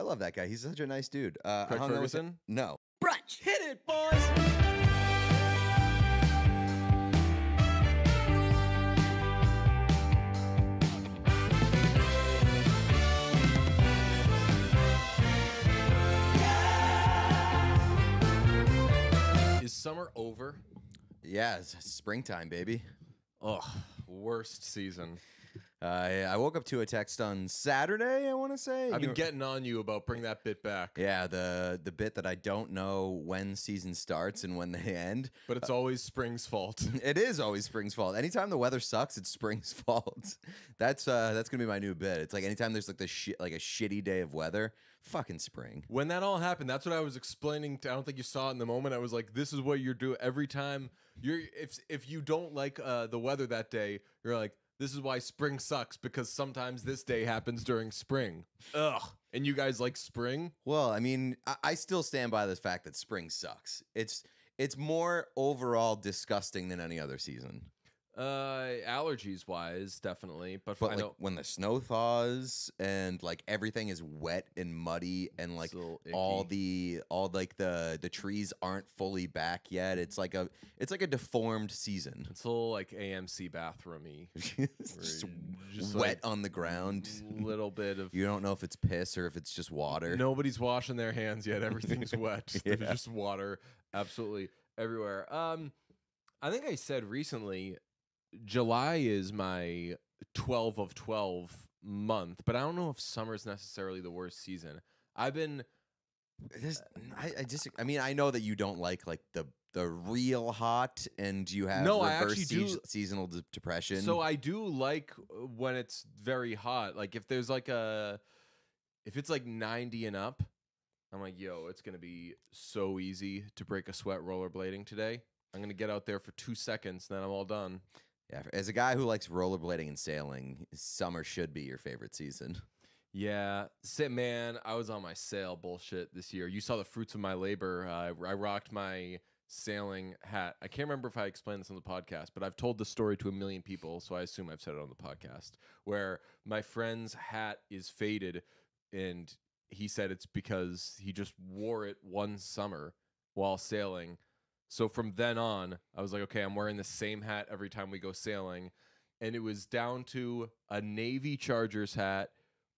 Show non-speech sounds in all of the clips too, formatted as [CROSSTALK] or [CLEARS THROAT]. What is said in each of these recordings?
I love that guy. He's such a nice dude. Uh, Craig hung out with Ferguson? No. Brunch. Hit it, boys. Is summer over? Yeah, it's springtime, baby. Ugh, worst season. Uh, I woke up to a text on Saturday. I want to say. I've been getting on you about bring that bit back. Yeah, the the bit that I don't know when season starts and when they end. But it's always spring's fault. [LAUGHS] It is always spring's fault. Anytime the weather sucks, it's spring's [LAUGHS] fault. That's uh that's gonna be my new bit. It's like anytime there's like the shit like a shitty day of weather, fucking spring. When that all happened, that's what I was explaining. To, I don't think you saw it in the moment. I was like, "This is what you're doing every time you're if if you don't like uh, the weather that day, you're like, this is why spring sucks because sometimes this day happens during spring. Ugh. And you guys like spring? Well, I mean, I, I still stand by the fact that spring sucks. It's it's more overall disgusting than any other season. Uh, allergies wise, definitely. But, But like when the snow thaws and like everything is wet and muddy and like it's a little all the all like the the trees aren't fully back yet. It's like a it's like a deformed season. it's a little like AMC bathroomy. [LAUGHS] Just, just, wet like, on the ground. Little bit of You don't know if it's piss or if it's just water. Nobody's washing their hands yet. Everything's wet. [LAUGHS] [LAUGHS] There's just water absolutely everywhere. Um, I think I said recently, July is my 12 of 12 month, but I don't know if summer is necessarily the worst season. I've been This- I, I just I mean I know that you don't like like the the real hot and you have No, I reverse actually do- seas- seasonal de- depression. so I do like uh, when it's very hot. Like if there's like a if it's like 90 and up, I'm like, yo, it's gonna be so easy to break a sweat rollerblading today. I'm gonna get out there for two seconds, then I'm all done. Yeah, as a guy who likes rollerblading and sailing, summer should be your favorite season. Yeah, sit man. I was on my sail bullshit this year. You saw the fruits of my labor. Uh, I rocked my sailing hat. I can't remember if I explained this on the podcast, but I've told the story to a million people, so I assume I've said it on the podcast. Where my friend's hat is faded, and he said it's because he just wore it one summer while sailing. So from then on, I was like, okay, I'm wearing the same hat every time we go sailing. And it was down to a Navy Chargers hat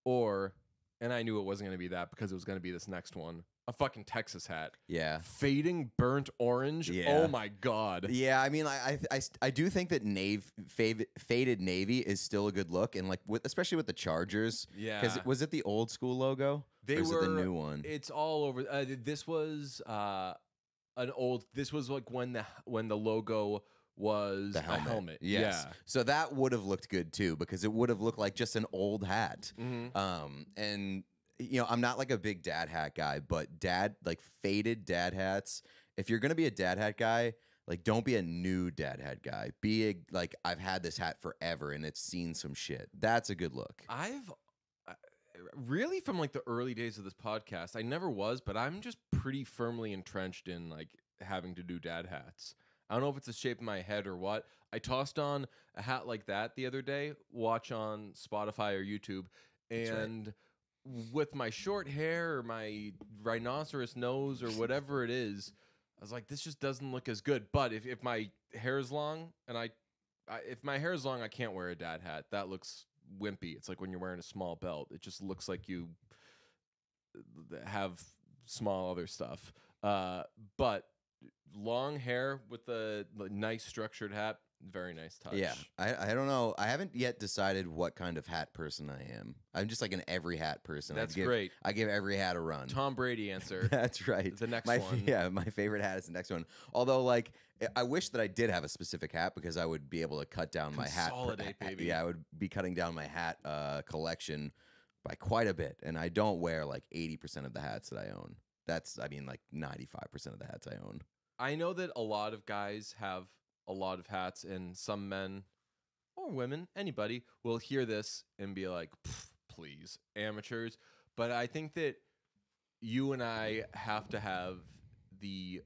or, and I knew it wasn't going to be that because it was going to be this next one, a fucking Texas hat. Yeah. Fading burnt orange. Yeah. Oh my God. Yeah, I mean, I, I, I, I do think that nave fav, faded navy is still a good look, and like with especially with the Chargers, Yeah. because was it the old school logo? They were it the new one? It's all over. Uh, this was uh, an old. This was like when the when the logo was the a helmet. helmet. Yes. So that would have looked good too, because it would have looked like just an old hat. Yeah. hmm Um, and you know, I'm not like a big dad hat guy, but dad like faded dad hats. If you're gonna be a dad hat guy, like don't be a new dad hat guy. Be a like I've had this hat forever and it's seen some shit. That's a good look. I've really from like the early days of this podcast. I never was, but I'm just pretty firmly entrenched in like having to do dad hats. I don't know if it's the shape of my head or what. I tossed on a hat like that the other day. Watch on Spotify or YouTube, That's right. and with my short hair or my rhinoceros nose or whatever it is, I was like, this just doesn't look as good. But if, if my hair is long and I, I, if my hair is long, I can't wear a dad hat. That looks wimpy. It's like when you're wearing a small belt. It just looks like you uh, have small other stuff. Uh, but long hair with a like, nice structured hat, very nice touch. Yeah, I, I don't know. I haven't yet decided what kind of hat person I am. I'm just like an every hat person. I that's give, great. I give every hat a run. Tom Brady answer. [LAUGHS] That's right. The next my, one. [LAUGHS] Yeah, my favorite hat is the next one. Although, like, I- I wish that I did have a specific hat because I would be able to cut down my hat. Consolidate, baby. Yeah, I would be cutting down my hat uh, collection by quite a bit, and I don't wear like 80% of the hats that I own. That's, I mean, like 95% of the hats I own. I know that a lot of guys have a lot of hats, and some men or women, anybody, will hear this and be like, please, amateurs. But I think that you and I have to have the,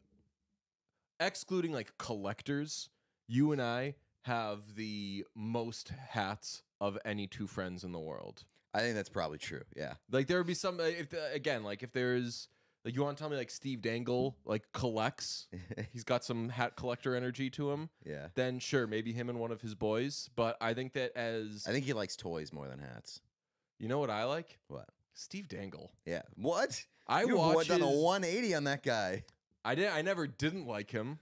excluding like collectors, you and I have the most hats of any two friends in the world. I think that's probably true. Yeah. Like there would be some uh, if the, again like if there's like you want to tell me like Steve Dangle like collects, [LAUGHS] he's got some hat collector energy to him. yeah. Then sure, maybe him and one of his boys. But I think that as I think he likes toys more than hats. you know what I like, What? Steve Dangle. Yeah. What? I You've watch done a his- 180 on that guy. I didn't. I never didn't like him.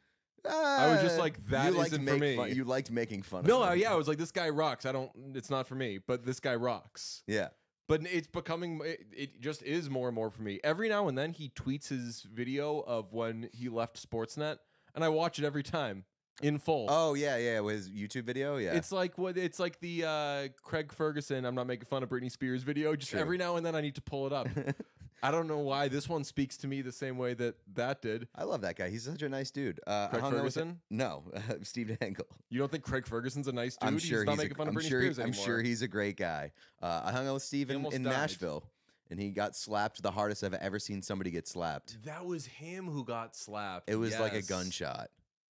Ah. I was just like, that you liked isn't for make me. Fun, you liked making fun No, of him. yeah, I was like, this guy rocks. I don't. It's not for me, but this guy rocks. Yeah. But it's becoming. It, it just is more and more for me. Every now and then, he tweets his video of when he left Sportsnet, and I watch it every time in full. Oh yeah, yeah. With his YouTube video, yeah. It's like what it's like the uh, Craig Ferguson. I'm not making fun of Britney Spears video. Just True. every now and then, I need to pull it up. [LAUGHS] I don't know why this one speaks to me the same way that that did. I love that guy. He's such a nice dude. Uh, Craig Ferguson. No, [LAUGHS] Steve Dangle. You don't think Craig Ferguson's a nice dude? I'm sure he's not making a, fun of I'm Britney sure, Spears I'm sure he's a great guy. Uh, I hung out with Steve in, in died. Nashville, and he got slapped the hardest I've ever seen somebody get slapped. That was him who got slapped. It was like a gunshot.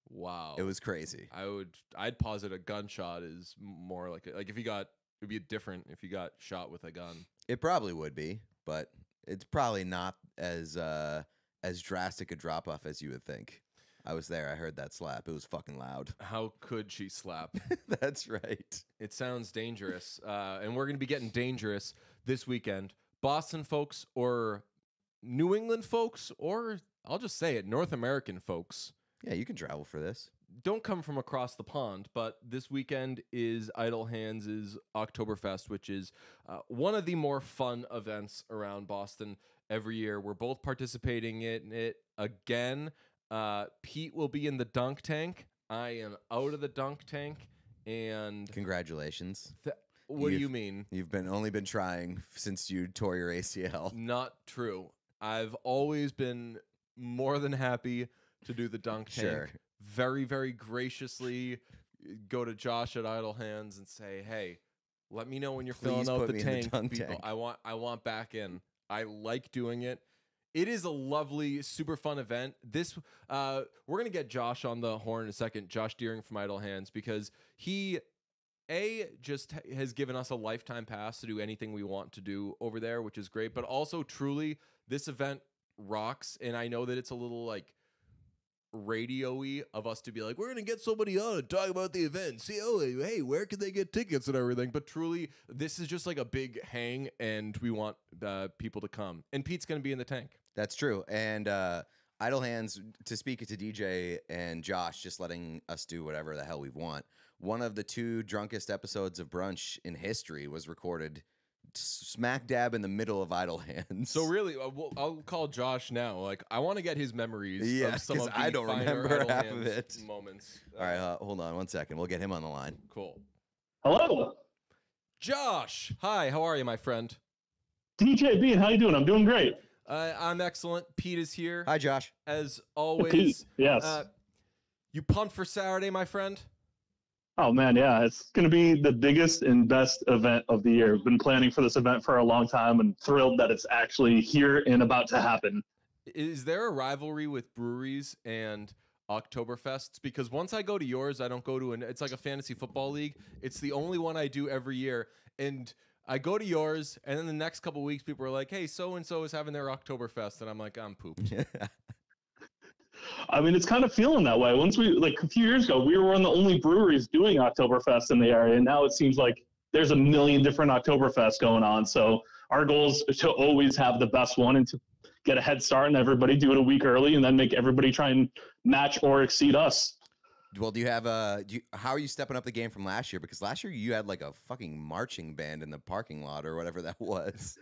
Wow. It was crazy. I would. I'd posit a gunshot is more like a, like if he got. It'd be different if he got shot with a gun. It probably would be, but it's probably not as uh, as drastic a drop off as you would think. I was there. I heard that slap. It was fucking loud. How could she slap? [LAUGHS] That's right. it sounds dangerous, uh, and we're gonna be getting dangerous this weekend. Boston folks or New England folks, or I'll just say it, North American folks. Yeah, you can travel for this. Don't come from across the pond, but this weekend is Idle Hands' Oktoberfest, which is uh, one of the more fun events around Boston every year. We're both participating in it again. Uh, Pete will be in the dunk tank. I am out of the dunk tank. And Congratulations. th- what do You've- you mean? You've been only been trying since you tore your ACL. Not true. I've always been more than happy to do the dunk tank. Sure. Very, very graciously go to Josh at Idle Hands and say, "Hey, let me know when you're Please filling out the the tank, dunk people. tank." I want, I want back in. I like doing it. It is a lovely, super fun event. This, uh, we're gonna get Josh on the horn in a second. Josh Deering from Idle Hands because he a just has given us a lifetime pass to do anything we want to do over there, which is great. But also, truly, this event rocks, and I know that it's a little like radio-y of us to be like, we're gonna get somebody on and talk about the event. See, oh, hey, where can they get tickets and everything? But truly, this is just like a big hang, and we want uh, people to come. And Pete's gonna be in the tank. That's true. And uh, Idle Hands, to speak to DJ and Josh, just letting us do whatever the hell we want. One of the two drunkest episodes of Brunch in history was recorded smack dab in the middle of Idle [LAUGHS] Hands. So really, uh, we'll, I'll call Josh now. Like, I want to get his memories. Yeah, of some [LAUGHS] 'cause of the I don't remember Idle half of it. Moments. All right, uh, hold on one second. We'll get him on the line. Cool. Hello, Josh, hi. How are you, my friend? DJ Bean. How you doing? I'm doing great. Uh, I'm excellent. Pete is here Hi, Josh. as Pete. always. Yes. Uh, you pumped for Saturday, my friend? Oh man, yeah. It's going to be the biggest and best event of the year. Been planning for this event for a long time, and thrilled that it's actually here and about to happen. Is there a rivalry with breweries and Oktoberfests? Because once I go to yours, I don't go to an. It's like a fantasy football league. It's the only one I do every year, and I go to yours, and then the next couple weeks, people are like, "Hey, so and so is having their Oktoberfest," and I'm like, "I'm pooped." [LAUGHS] I mean, it's kind of feeling that way. Once we like a few years ago, we were one of the only breweries doing Oktoberfest in the area, and now it seems like there's a million different Oktoberfest going on. So our goal is to always have the best one and to get a head start and everybody do it a week early, and then make everybody try and match or exceed us. well, do you have a? You, how are you stepping up the game from last year? Because last year you had like a fucking marching band in the parking lot or whatever that [LAUGHS] was.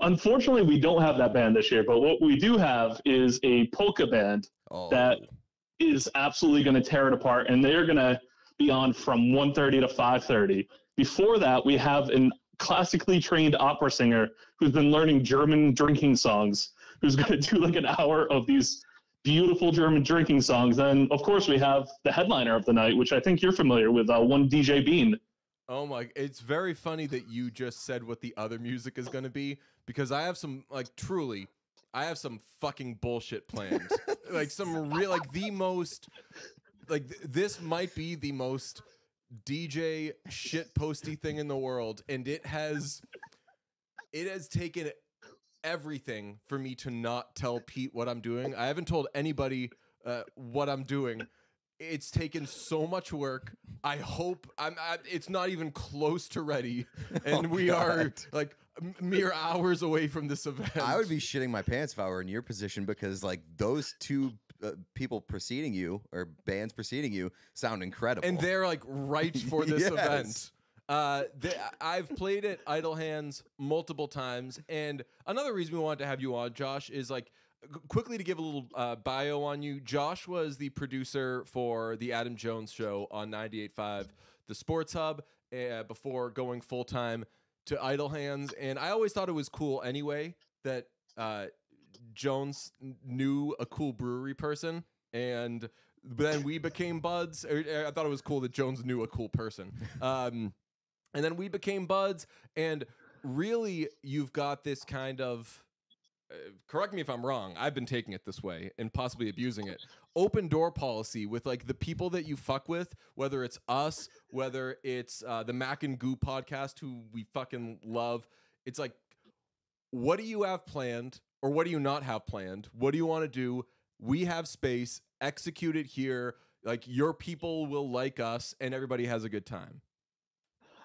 Unfortunately, we don't have that band this year, but what we do have is a polka band Oh, that is absolutely going to tear it apart, and they're going to be on from 1.30 to 5.30. Before that, we have an classically trained opera singer who's been learning German drinking songs, who's going to do like an hour of these beautiful German drinking songs. And of course, we have the headliner of the night, which I think you're familiar with, uh, one DJ Bean. Oh my! It's very funny that you just said what the other music is going to be because I have some like truly, I have some fucking bullshit planned. [LAUGHS] like some real, like the most, like th- this might be the most DJ shit posty thing in the world, and it has it has taken everything for me to not tell Pete what I'm doing. I haven't told anybody uh, what I'm doing. It's taken so much work. I hope I'm. I, it's not even close to ready, [LAUGHS] and Oh, we are like mere hours away from this event. I would be shitting my pants if I were in your position because like those two uh, people preceding you or bands preceding you sound incredible. and they're like right [LAUGHS] for this Yes. event. Uh, they, I've played at Idle Hands multiple times, and another reason we wanted to have you on, Josh, is like quickly to give a little uh, bio on you. Josh was the producer for the Adam Jones Show on 98.5, the Sports Hub, uh, before going full time to Idle Hands, and I always thought it was cool anyway that uh, Jones knew a cool brewery person, and then we became buds. uh, I thought it was cool that Jones knew a cool person. Um, and then we became buds, and really, you've got this kind of. Uh, correct me if I'm wrong. I've been taking it this way and possibly abusing it. Open door policy with like the people that you fuck with, whether it's us, whether it's uh, the Mac and Goo podcast, who we fucking love. It's like, what do you have planned, or what do you not have planned? What do you want to do? We have space. Execute it here. Like your people will like us, and everybody has a good time.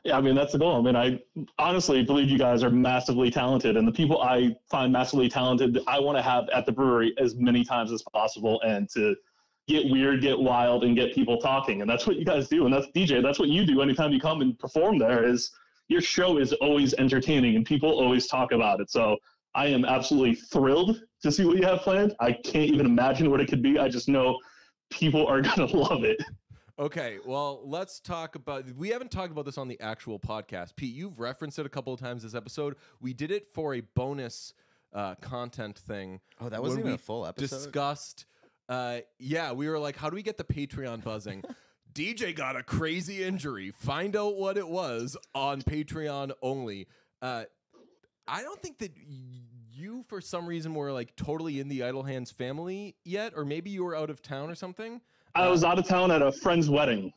Yeah, I mean that's the goal. I mean, I honestly believe you guys are massively talented, and the people I find massively talented, I want to have at the brewery as many times as possible, and to get weird, get wild, and get people talking. And that's what you guys do, and that's DJ. That's what you do anytime you come and perform there. Is your show is always entertaining, and people always talk about it. So I am absolutely thrilled to see what you have planned. I can't even imagine what it could be. I just know people are [LAUGHS] gonna love it. Okay, well, let's talk about. We haven't talked about this on the actual podcast. Pete, you've referenced it a couple of times this episode. We did it for a bonus uh, content thing. oh, that wasn't even we a full episode. Discussed. Uh, yeah, we were like, how do we get the Patreon buzzing? [LAUGHS] DJ got a crazy injury. Find out what it was on Patreon only. Uh, I don't think that you, for some reason, were like totally in the Idle Hands family yet, or maybe you were out of town or something. I was out of town at a friend's wedding.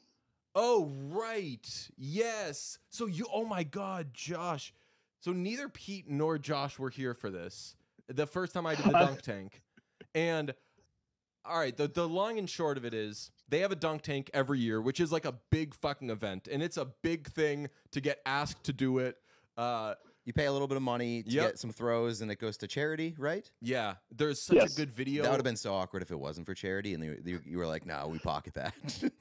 Oh, right. Yes. So you, oh my God, Josh. So neither Pete nor Josh were here for this. The first time I did the [LAUGHS] dunk tank. And all right, the, the long and short of it is they have a dunk tank every year, which is like a big fucking event. And it's a big thing to get asked to do it. Uh, You pay a little bit of money to Yep. get some throws, and it goes to charity, right? yeah, there's such Yes. a good video. That would have been so awkward if it wasn't for charity, and you, you, you were like, "No, we pocket that." [LAUGHS]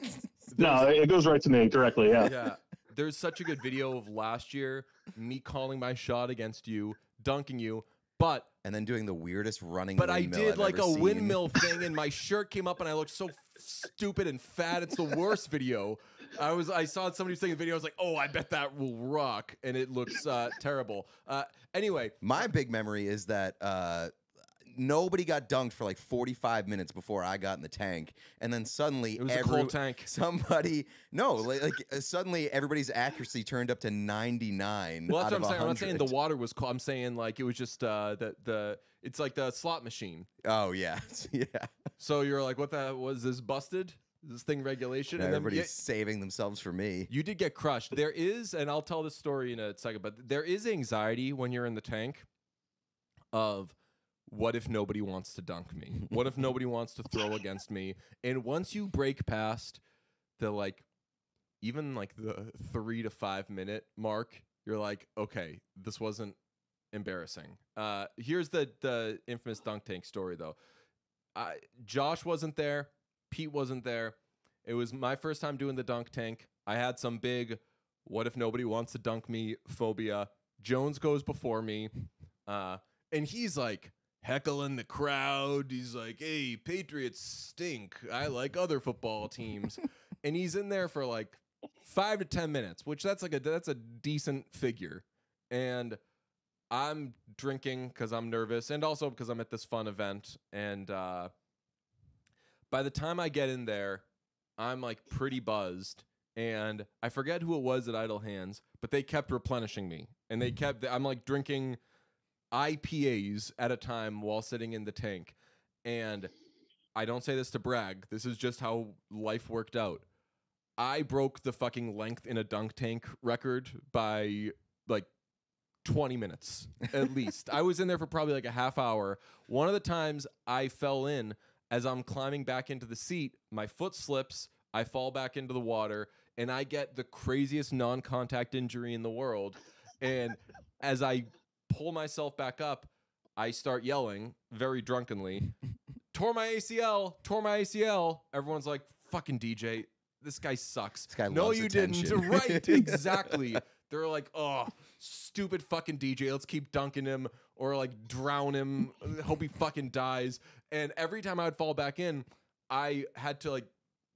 No, it goes right to me directly. Yeah. yeah. There's such a good video of last year, me calling my shot against you, dunking you, but and then doing the weirdest running. But I did I've like a seen. windmill [LAUGHS] thing, and my shirt came up, and I looked so f- stupid and fat. It's the worst video. I was I saw somebody saying the video. I was like, oh, I bet that will rock, and it looks uh, [LAUGHS] terrible. Uh, anyway, My big memory is that uh, nobody got dunked for like 45 minutes before I got in the tank, and then suddenly it was a cold tank. [LAUGHS] Somebody, no, like, like uh, suddenly everybody's accuracy turned up to 99. Well, that's what I'm of saying. I'm not saying the water was cold. I'm saying like it was just uh, the the it's like the slot machine. Oh yeah, [LAUGHS] yeah. So you're like, what the was this busted? Is this thing regulation? and then Everybody's yeah, saving themselves for me. You did get crushed. There is, and I'll tell this story in a second, but there is anxiety when you're in the tank of what if nobody wants to dunk me? What if nobody wants to throw against me? And once you break past the like, even like the three to five minute mark, you're like, okay, this wasn't embarrassing. Uh, here's the the infamous dunk tank story though. I, Josh wasn't there. Pete wasn't there. It was my first time doing the dunk tank. I had some big what if nobody wants to dunk me phobia. Jones goes before me. Uh, and he's like heckling the crowd. He's like, hey, Patriots stink. I like other football teams. [LAUGHS] and he's in there for like five to ten minutes, which that's like a that's a decent figure. And I'm drinking because I'm nervous and also because I'm at this fun event. And uh, by the time I get in there, I'm like pretty buzzed. And I forget who it was at Idle Hands, but they kept replenishing me. And they kept, I'm like drinking IPAs at a time while sitting in the tank. And I don't say this to brag, this is just how life worked out. I broke the fucking length in a dunk tank record by like 20 minutes at [LAUGHS] least. I was in there for probably like a half hour. One of the times I fell in as I'm climbing back into the seat, my foot slips, I fall back into the water, and I get the craziest non contact injury in the world. And as I pull myself back up, I start yelling very drunkenly, tore my ACL, tore my ACL. Everyone's like, fucking DJ, this guy sucks. This guy no, you attention. didn't. [LAUGHS] Right, [LAUGHS] exactly. They're like, oh, stupid fucking DJ. Let's keep dunking him or like drown him. Hope he fucking dies. And every time I would fall back in, I had to like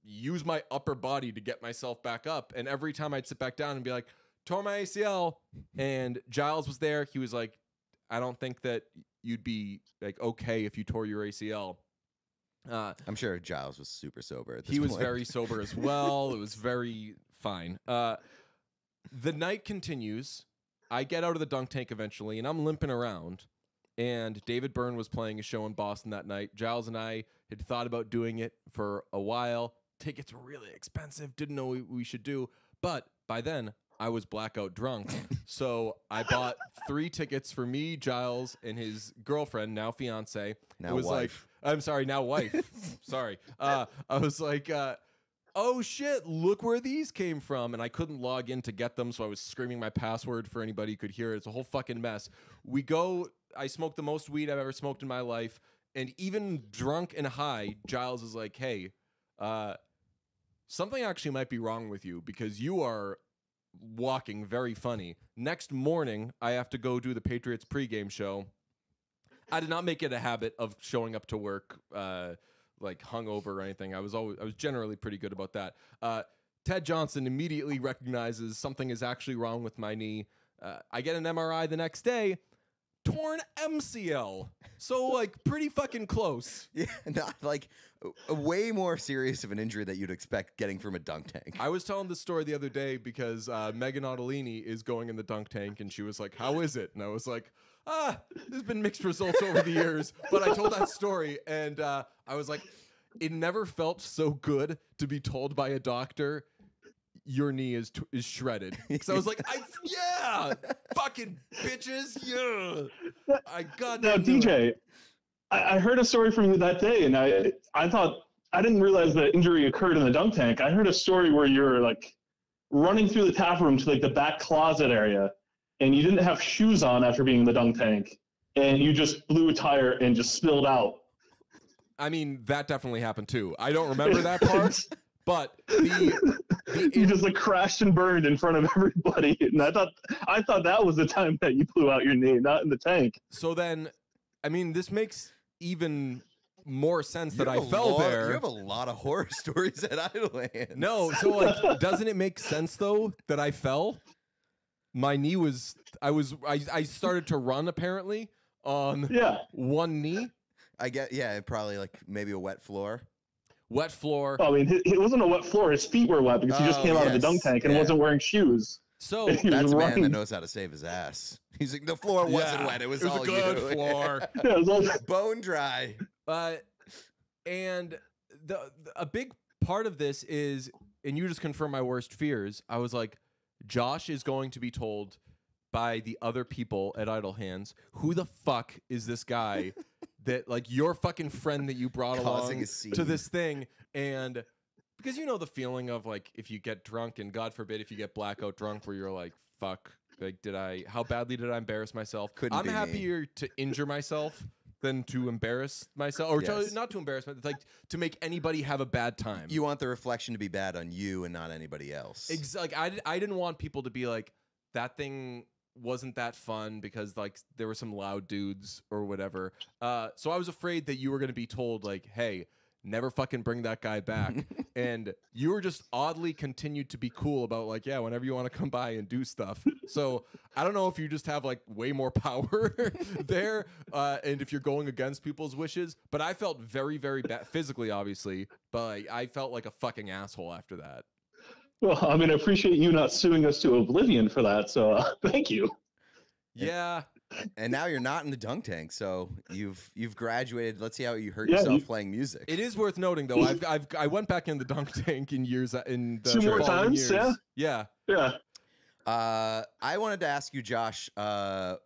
use my upper body to get myself back up. And every time I'd sit back down and be like, tore my ACL. And Giles was there. He was like, I don't think that you'd be like okay if you tore your ACL. Uh, I'm sure Giles was super sober at this he was point. very sober as well. it was very fine. Uh, the night continues. I get out of the dunk tank eventually, and I'm limping around. And David Byrne was playing a show in Boston that night. Giles and I had thought about doing it for a while. Tickets were really expensive. Didn't know what we should do. But by then, I was blackout drunk. [LAUGHS] so I bought three tickets for me, Giles, and his girlfriend, now fiance. Now it was wife. like, I'm sorry, now wife. [LAUGHS] sorry. Uh, I was like, uh, oh shit, look where these came from. And I couldn't log in to get them. So I was screaming my password for anybody who could hear it. It's a whole fucking mess. We go, I smoked the most weed I've ever smoked in my life. And even drunk and high, Giles is like, hey, uh, something actually might be wrong with you because you are walking very funny. Next morning, I have to go do the Patriots pregame show. I did not make it a habit of showing up to work uh, like hungover or anything. I was always I was generally pretty good about that. Uh, Ted Johnson immediately recognizes something is actually wrong with my knee. Uh, I get an MRI the next day, torn MCL. So like pretty fucking close. [LAUGHS] Yeah, not like a, way more serious of an injury that you'd expect getting from a dunk tank. I was telling this story the other day because uh, Megan Ottolini is going in the dunk tank, and she was like, "How is it?" And I was like, "Ah, there's been mixed results over the years." But I told that story, and uh, I was like, "It never felt so good to be told by a doctor." Your knee is t- is shredded. [LAUGHS] Because I was like, I yeah, fucking bitches, yeah. I got Now, DJ, I, I heard a story from you that day, and I I thought I didn't realize the injury occurred in the dunk tank. I heard a story where you were like running through the tap room to like the back closet area, and you didn't have shoes on after being in the dunk tank, and you just blew a tire and just spilled out. I mean, that definitely happened too. I don't remember that part, [LAUGHS] but the the you just like crashed and burned in front of everybody, [LAUGHS] and I thought I thought that was the time that you blew out your knee, not in the tank. So then, I mean, this makes even more sense You that I fell lot- there. You have a lot of horror [LAUGHS] stories at Idleland. no, so like, doesn't it make sense though that I fell? My knee was, I was, I, I started to run apparently on Yeah, one knee, I get yeah, probably like maybe a wet floor. Wet floor. I mean, it, it wasn't a wet floor; his feet were wet because he just Oh, came out of the dunk tank and yeah. wasn't wearing shoes. So [LAUGHS] He was That's a man that knows how to save his ass. He's like the floor wasn't yeah, wet. It was, it was all a good you. floor. [LAUGHS] Yeah, it was all- [LAUGHS] Bone dry. Uh, and the, the- a big part of this is, and you just confirm my worst fears. I was like, Josh is going to be told by the other people at Idle Hands, who the fuck is this guy that like your fucking friend that you brought along to this thing and because you know the feeling of like if you get drunk and god forbid if you get blackout drunk where you're like fuck like did i how badly did i embarrass myself Couldn't i'm be me. happier to injure myself than to embarrass myself or Yes. to, not to embarrass myself like to make anybody have a bad time You want the reflection to be bad on you and not anybody else. Ex- like I, I didn't want people to be like that thing wasn't that fun because like there were some loud dudes or whatever. Uh so i was afraid that you were going to be told like hey never fucking bring that guy back. [LAUGHS] And you were just oddly continued to be cool about like yeah whenever you want to come by and do stuff. So i don't know if you just have like way more [LAUGHS] power [LAUGHS] there uh and if you're going against people's wishes but i felt very very bad physically obviously but like, i felt like a fucking asshole after that well, I mean, I appreciate you not suing us to oblivion for that. So uh, [LAUGHS] thank you. Yeah. and now you're not in the dunk tank, so you've you've graduated. Let's see how you hurt Yeah, yourself you- playing music. It is worth noting though. I've I've I went back in the dunk tank in years uh, in the Two more following times, years. Yeah. Yeah. Uh, I wanted to ask you, Josh. Uh,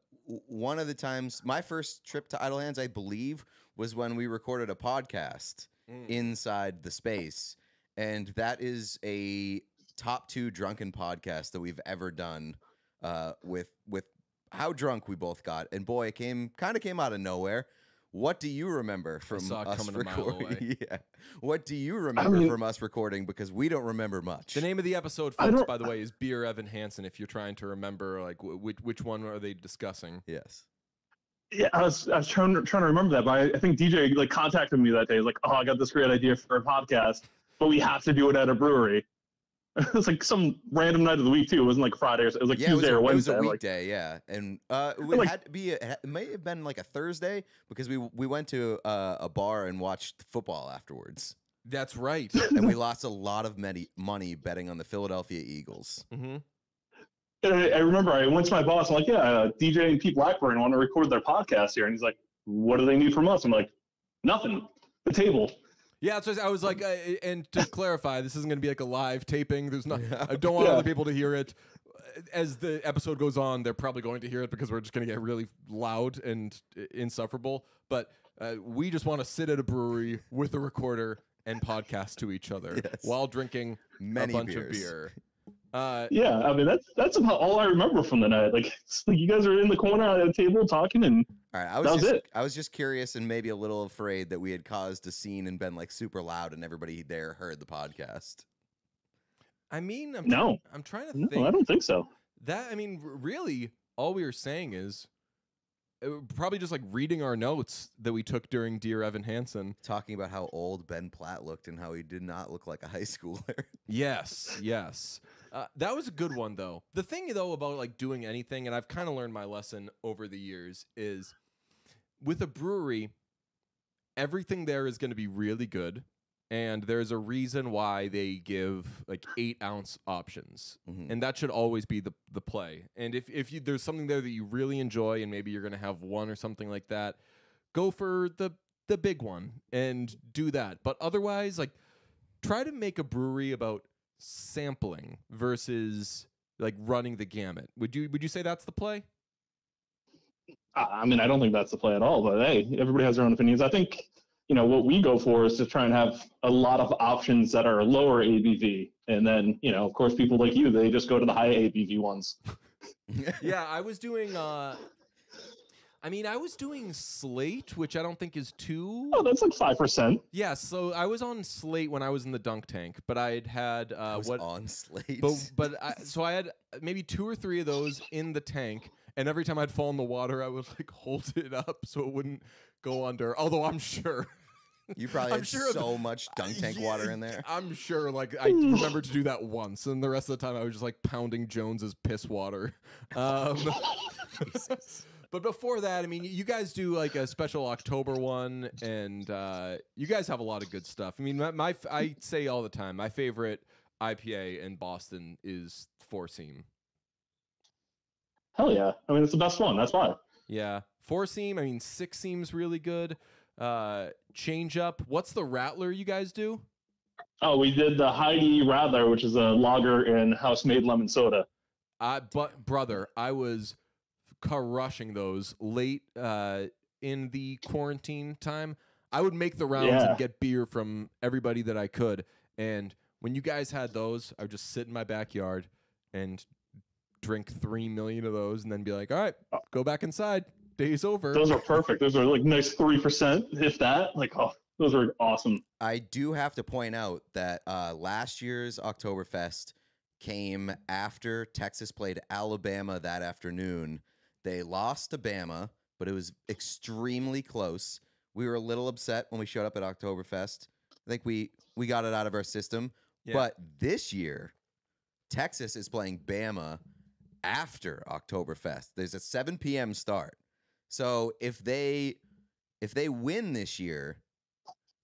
one of the times, my first trip to Idle Hands, I believe, was when we recorded a podcast Mm. inside the space, and that is a top two drunken podcast that we've ever done. Uh, with with how drunk we both got, and boy, it came kind of came out of nowhere. What do you remember from us coming a mile recording? [LAUGHS] yeah. What do you remember mean- from us recording? Because we don't remember much. The name of the episode, folks, by the way, is Beer Evan Hansen. If you're trying to remember, like which which one are they discussing? yes. Yeah, I was I was trying to, trying to remember that, but I, I think DJ like contacted me that day. He's like, "Oh, I got this great idea for a podcast, but we have to do it at a brewery." [LAUGHS] it was like some random night of the week too. It wasn't like Friday. Or, it was like yeah, it was, Tuesday a, or it was Wednesday. a I'm like, weekday, yeah, and uh, it like- had to be. A, it may have been like a Thursday because we we went to uh, a bar and watched football afterwards, That's right. [LAUGHS] and we [LAUGHS] lost a lot of money money betting on the Philadelphia Eagles. hmm I, I remember I went to my boss. I'm like, "Yeah, uh, DJ and Pete Blackburn want to record their podcast here," and he's like, "What do they need from us?" I'm like, "Nothing. The table." Yeah, so I was like, uh, and to [LAUGHS] clarify, this isn't going to be like a live taping. There's not. Yeah. I don't want Yeah. other people to hear it. As the episode goes on, they're probably going to hear it because we're just going to get really loud and uh, insufferable. But uh, we just want to sit at a brewery with a recorder and podcast to each other [LAUGHS] Yes. while drinking Many a bunch beers. of beer. Uh, Yeah, I mean that's that's about all I remember from the night. Like, it's like you guys are in the corner at a table talking, and All right, I was That was just it. I was just curious and maybe a little afraid that we had caused a scene and been like super loud and everybody there heard the podcast. I mean, I'm No. I'm trying to no, think. I don't think so. That I mean, really, all we were saying is uh, probably just like reading our notes that we took during Dear Evan Hansen. Talking about how old Ben Platt looked and how he did not look like a high schooler. [LAUGHS] Yes, yes. Uh, that was a good one though. The thing though about like doing anything, and I've kind of learned my lesson over the years, is with a brewery, everything there is going to be really good. And there's a reason why they give like eight ounce options. Mhm. and that should always be the the play. And if if you, there's something there that you really enjoy, and maybe you're gonna have one or something like that, go for the the big one and do that. But otherwise, like try to make a brewery about sampling versus like running the gamut. Would you would you say that's the play? I mean, I don't think that's the play at all. But hey, everybody has their own opinions. I think you know what we go for is to try and have a lot of options that are lower ABV, and then you know, of course, people like you, they just go to the high ABV ones. [LAUGHS] yeah, I was doing. uh I mean, I was doing Slate, which I don't think is too. Oh, that's like five percent. Yeah, so I was on Slate when I was in the dunk tank, but I had had I uh, was what on slate. But [LAUGHS] but I, so I had maybe two or three of those in the tank, and every time I'd fall in the water, I would like hold it up so it wouldn't go under. Although I'm sure, you probably I'm had sure the- so much dunk tank Yeah, water in there. I'm sure. Like I remember to do that once, and the rest of the time I was just like pounding Jones's piss water. Um, [LAUGHS] but before that, I mean, you guys do like a special October one, and uh, you guys have a lot of good stuff. I mean, my, my I say all the time, my favorite IPA in Boston is Four Seam. Hell yeah! I mean, it's the best one. That's why. Yeah, four seam. I mean, six seems really good. Uh, change up. What's the radler you guys do? Oh, we did the Heidi Radler, which is a lager and house made lemon soda. I but brother, I was crushing those late uh, in the quarantine time. I would make the rounds Yeah. and get beer from everybody that I could. And when you guys had those, I would just sit in my backyard and drink three million of those, and then be like, "All right, go back inside. Day's over." Those are [LAUGHS] perfect. Those are like nice three percent, if that. Like, oh, those are awesome. I do have to point out that uh, last year's Oktoberfest came after Texas played Alabama that afternoon. They lost to Bama, but it was extremely close. We were a little upset when we showed up at Oktoberfest. I think we we got it out of our system. Yeah. But this year, Texas is playing Bama after Oktoberfest. There's a 7 p.m. start. So if they if they win this year,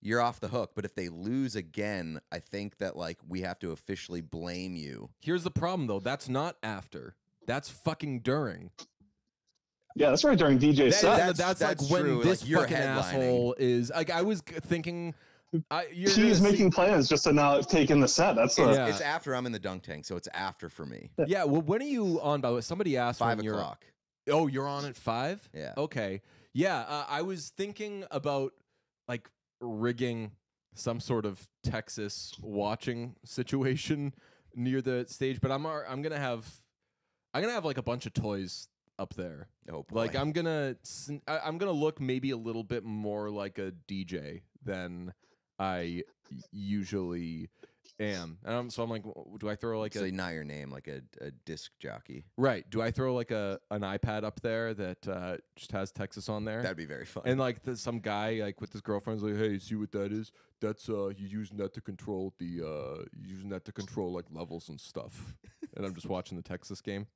you're off the hook. But if they lose again, I think that like we have to officially blame you. Here's the problem, though. That's not after. That's fucking during. Yeah, that's right during DJ That- set. that- That's- that's, like that's when true, this like, you're fucking headlining. asshole is like. I was thinking, I, you're He's gonna see- making plans just to now take in the set. That's It's, uh, Yeah. it's after I'm in the dunk tank, so it's after for me. Yeah, well, when are you on? By the way, somebody asked Five when you're. o'clock. Oh, you're on at five. Yeah. Okay. Yeah, uh, I was thinking about like rigging some sort of Texas watching situation [LAUGHS] near the stage, but I'm I'm gonna have I'm gonna have like a bunch of toys up there. Oh boy. Like I'm gonna s- I- I'm gonna look maybe a little bit more like a DJ than I usually am. And I'm, so I'm like, do I throw like so a not your name, like a, a disc jockey. right? Do I throw like a an iPad up there that uh, just has Texas on there? That'd be very fun. and like the, some guy like with his girlfriend's like, hey, see what that is? That's uh, he's using that to control the uh, using that to control like levels and stuff. and I'm just watching the Texas game.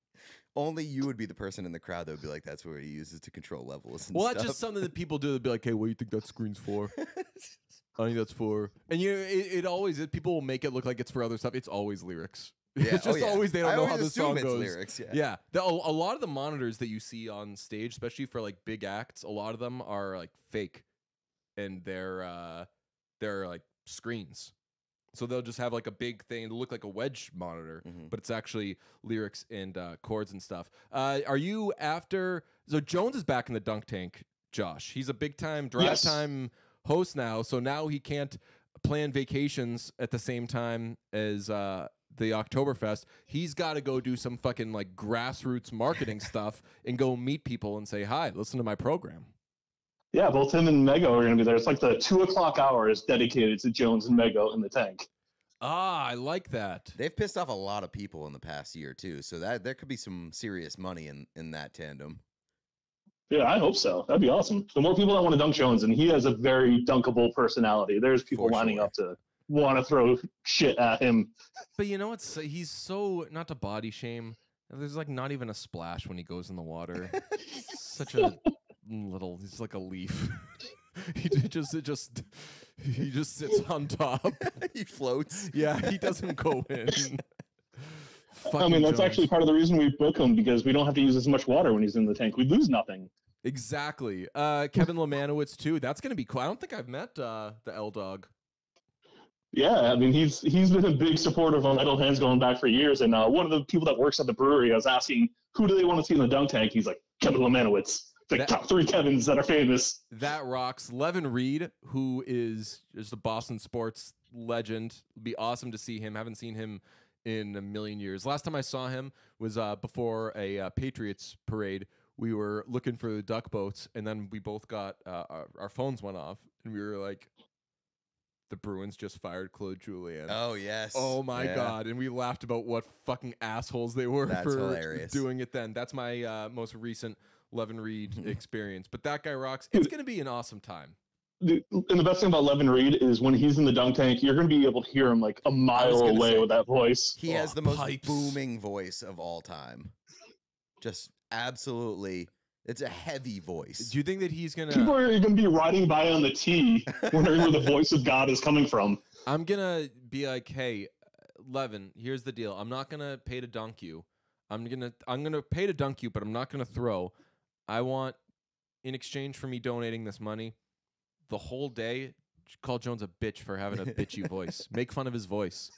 Only you would be the person in the crowd that would be like, "That's what he uses to control levels." And stuff. Well, stuff. that's just something that people do. They'd be like, hey, what do you think that screen's for? [LAUGHS] I think that's for, and you know, it, it always it, people will make it look like it's for other stuff. It's always lyrics. [LAUGHS] Yeah, it's oh, just yeah. always they don't I know how the assume song it's goes. lyrics. Yeah. Yeah, the, a, a lot of the monitors that you see on stage, especially for like big acts, a lot of them are like fake, and they're uh, they're like screens. So they'll just have like a big thing, it'll look like a wedge monitor, Mhm. but it's actually lyrics and uh, chords and stuff. Uh, are you after? So Jones is back in the dunk tank. Josh, he's a big time drive Yes. time host now. So now he can't plan vacations at the same time as uh, the Oktoberfest. He's got to go do some fucking like grassroots marketing [LAUGHS] stuff and go meet people and say hi. Listen to my program. yeah, both him and Mego are going to be there. It's like the two o'clock hour is dedicated to Jones and Mego in the tank. Ah, I like that. They've pissed off a lot of people in the past year too, so that there could be some serious money in in that tandem. Yeah, I hope so. That'd be awesome. The more people that want to dunk Jones, and he has a very dunkable personality. There's people For lining sure. up to want to throw shit at him. But you know what's he's so not to body shame. There's like not even a splash when he goes in the water. [LAUGHS] Such a little. He's like a leaf. [LAUGHS] he just it just he just sits on top. [LAUGHS] he floats. Yeah, he doesn't go in. I mean, that's Jones. actually part of the reason we book him because we don't have to use as much water when he's in the tank. We lose nothing. exactly. Uh, Kevin Lemanowicz too. That's gonna be cool. I don't think I've met uh, the L Dog. Yeah, I mean, he's he's been a big supporter of Idle Hands going back for years. And uh, one of the people that works at the brewery, I was asking, who do they want to see in the dunk tank? He's like, Kevin Lemanowicz. The That- top three Kevins that are famous. That rocks. Levan Reid, who is is the Boston sports legend, It'd be awesome to see him. Haven't seen him in a million years. Last time I saw him was uh, before a uh, Patriots parade. We were looking for the duck boats, and then we both got uh, our, our phones went off, and we were like, "The Bruins just fired Claude Julien." Oh yes. Oh my Yeah. god! And we laughed about what fucking assholes they were That's for hilarious. doing it. Then that's my uh, most recent Levan Reid [LAUGHS] experience. But that guy rocks. [LAUGHS] It's gonna be an awesome time. The- And the best thing about Levan Reid is when he's in the dunk tank, you're going to be able to hear him like a mile away say- with that voice. He has Oh, the most pipes. booming voice of all time. Just absolutely, it's a heavy voice. Do you think that he's gonna? People are going to be riding by on the T, [LAUGHS] wondering where the voice of God is coming from. I'm gonna be like, hey, Levan, here's the deal. I'm not gonna pay to dunk you. I'm gonna I'm gonna pay to dunk you, but I'm not gonna throw. I want, in exchange for me donating this money, the whole day, call Jones a bitch for having a bitchy voice. [LAUGHS] Make fun of his voice,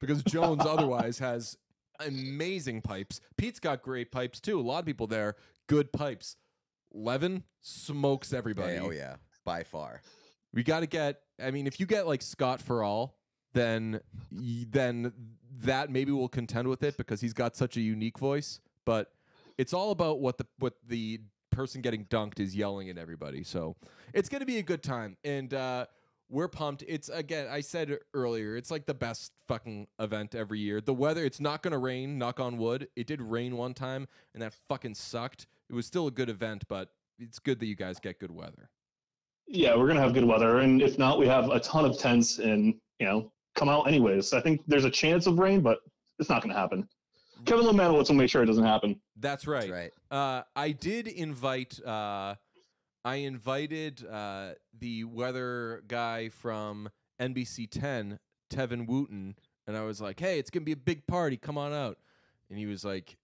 because Jones otherwise has amazing pipes. Pete's got great pipes too. A lot of people there, good pipes. Levan smokes everybody. Oh yeah, by far. We got to get. I mean, if you get like Scott for all, then then that maybe will contend with it because he's got such a unique voice. But it's all about what the what the person getting dunked is yelling at everybody. So it's gonna be a good time, and uh, we're pumped. It's again, I said earlier, it's like the best fucking event every year. The weather, it's not gonna rain. Knock on wood. It did rain one time, and that fucking sucked. It was still a good event, but it's good that you guys get good weather. Yeah, we're going to have good weather. And if not, we have a ton of tents and, you know, come out anyways. I think there's a chance of rain, but it's not going to happen. Kevin Lemanowicz will make sure it doesn't happen. That's right. That's right. Uh, I did invite. Uh, I invited uh, the weather guy from NBC 10, Tevin Wooten, and I was like, "Hey, it's gonna be a big party. Come on out." And he was like,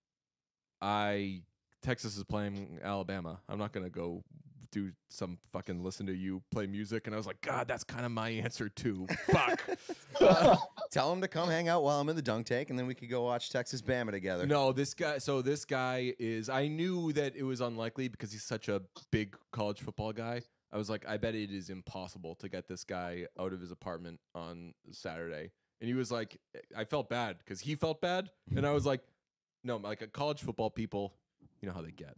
"I Texas is playing Alabama. I'm not gonna go do some fucking listen to you play music. And I was like, God, that's kind of my answer too. Fuck. [LAUGHS] Tell him to come hang out while I'm in the dunk tank, and then we could go watch Texas Bama together. No, this guy. So this guy is. I knew that it was unlikely because he's such a big college football guy. I was like, I bet it is impossible to get this guy out of his apartment on Saturday. And he was like, I felt bad because he felt bad, and I was like, no, like a college football people, you know how they get.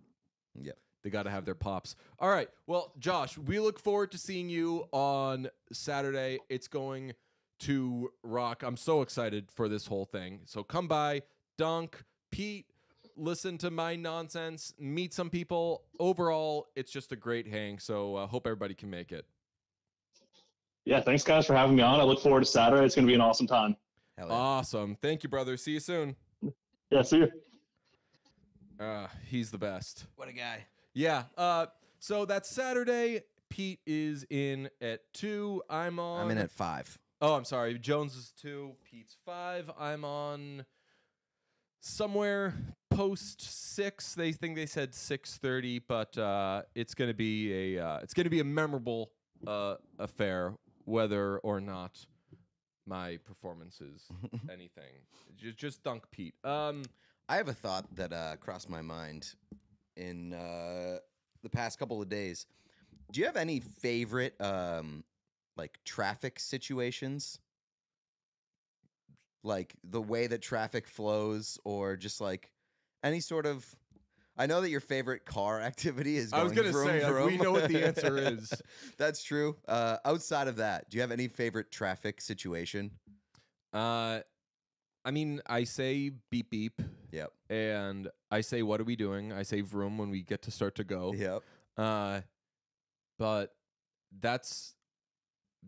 Yep. They got to have their pops. All right. Well, Josh, we look forward to seeing you on Saturday. It's going to rock. I'm so excited for this whole thing. So come by, dunk, Pete, listen to my nonsense, meet some people. Overall, it's just a great hang. So uh, hope everybody can make it. Yeah, thanks guys for having me on. I look forward to Saturday. It's going to be an awesome time. Yeah. Awesome. Thank you, brother. See you soon. Yeah, see you. Uh, he's the best. what a guy. Yeah. Uh, so that's Saturday. Pete is in at two. I'm on. I'm in at five. Oh, I'm sorry. Jones is two. Pete's five. I'm on somewhere post six. They think they said six thirty, but uh, it's gonna be a uh, it's gonna be a memorable uh, affair, whether or not my performance is [LAUGHS] anything. Just just dunk Pete. Um, I have a thought that uh, crossed my mind in uh, the past couple of days. Do you have any favorite um, like traffic situations? Like the way that traffic flows, or just like any sort of. I know that your favorite car [LAUGHS] activity is. I was going gonna say, like, we know what the answer [LAUGHS] is. That's true. Uh, outside of that, do you have any favorite traffic situation? uh, I mean, I say beep beep, Yep. and I say what are we doing? I say vroom when we get to start to go. Yep. Uh, but that's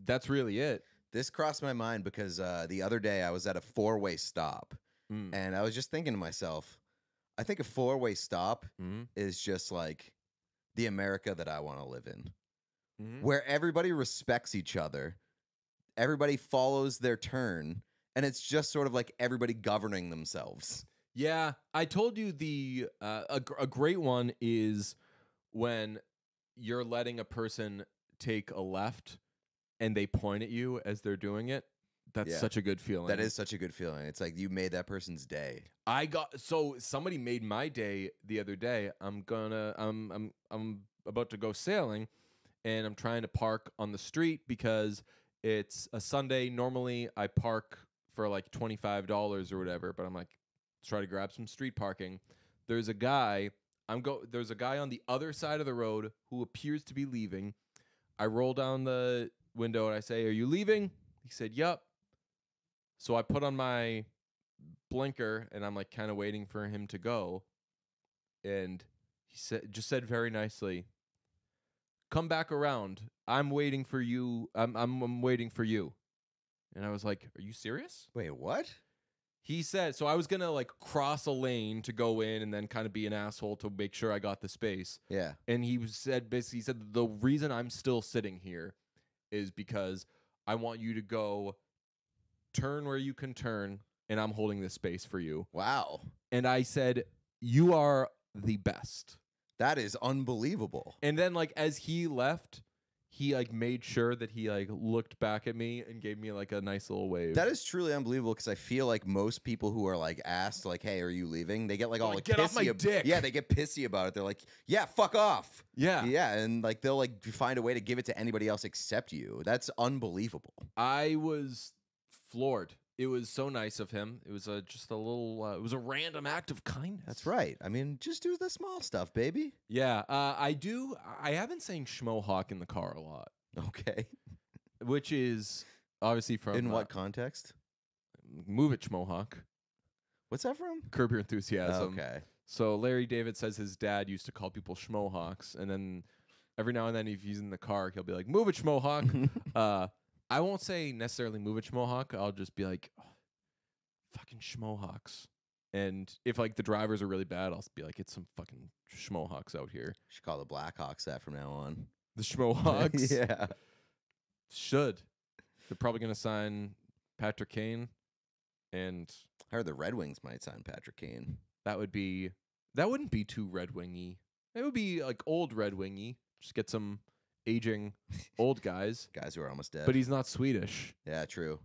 that's really it. This crossed my mind because uh, the other day I was at a four way stop Mm. and I was just thinking to myself, I think a four way stop Mm. is just like the America that I want to live in, Mhm. where everybody respects each other, everybody follows their turn, and it's just sort of like everybody governing themselves. Yeah, I told you the uh, a a great one is when you're letting a person take a left and they point at you as they're doing it. That's Yeah. such a good feeling. That is such a good feeling. It's like you made that person's day. I got so somebody made my day the other day. I'm gonna I'm I'm I'm about to go sailing and I'm trying to park on the street because it's a Sunday. Normally I park for like $25 or whatever, but I'm like let's try to grab some street parking. There's a guy I'm go there's a guy on the other side of the road who appears to be leaving. I roll down the window and I say, "Are you leaving?" He said, "Yup." So I put on my blinker and I'm like kind of waiting for him to go. And he said just said very nicely, "Come back around. I'm waiting for you. I'm I'm, I'm waiting for you." And I was like, "Are you serious?" Wait, what? He said, so I was going to like cross a lane to go in and then kind of be an asshole to make sure I got the space. Yeah. And he said basically he said the reason I'm still sitting here is because I want you to go turn where you can turn and I'm holding this space for you. Wow. And I said, You are the best. That is unbelievable. And then like as he left, he like made sure that he like looked back at me and gave me like a nice little wave. That is truly unbelievable because I feel like most people who are like asked, like, "Hey, are you leaving?" They get like all Like, like "Get pissy. off my ab- dick." Yeah, they get pissy about it. They're like, "Yeah, fuck off." yeah. Yeah, and like they'll like find a way to give it to anybody else except you. That's unbelievable. I was floored. It was so nice of him. It was a just a little. Uh, it was a random act of kindness. That's right. I mean, just do the small stuff, baby. Yeah, uh, I do. I have been saying schmohawk in the car a lot, Okay. [LAUGHS] which is obviously from In uh, what context? Move It Schmohawk, What's that from? Curb Your Enthusiasm. Okay. So Larry David says his dad used to call people schmohawks, and then every now and then if he's in the car, he'll be like, "Move it, schmohawk." [LAUGHS] uh, I won't say necessarily "move it, schmohawk." I'll just be like, "Oh, "Fucking schmohawks." And if like the drivers are really bad, I'll be like, "It's some fucking schmohawks out here." Should call the Blackhawks that from now on. The schmohawks [LAUGHS] yeah. should. They're probably gonna sign Patrick Kane, and I heard the Red Wings might sign Patrick Kane. that would be That wouldn't be too Red Wingy. It would be like old Red Wingy. Just get some aging [LAUGHS] old guys. Guys who are almost dead. But he's not Swedish. yeah, true.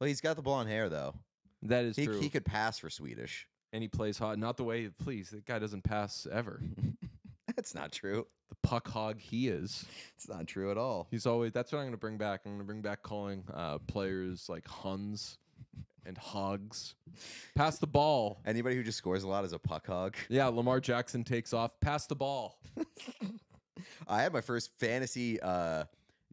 Well, he's got the blonde hair though. That is He true. he could pass for Swedish. and he plays hot. Not the way. Please, that guy doesn't pass ever. [LAUGHS] That's not true. the puck hog he is. It's not true at all. He's always. That's what I'm going to bring back. I'm going to bring back calling uh, players like Huns [LAUGHS] and Hogs. Pass the ball. Anybody who just scores a lot is a puck hog. Yeah, Lamar Jackson takes off. Pass the ball. I had my first fantasy uh,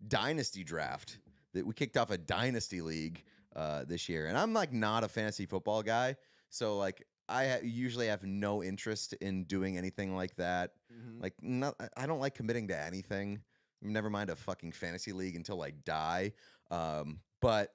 dynasty draft. That we kicked off a dynasty league uh, this year, and I'm like not a fantasy football guy, so like I ha- usually have no interest in doing anything like that. Like, not, I- don't like committing to anything. Never mind a fucking fantasy league until I die. Um, but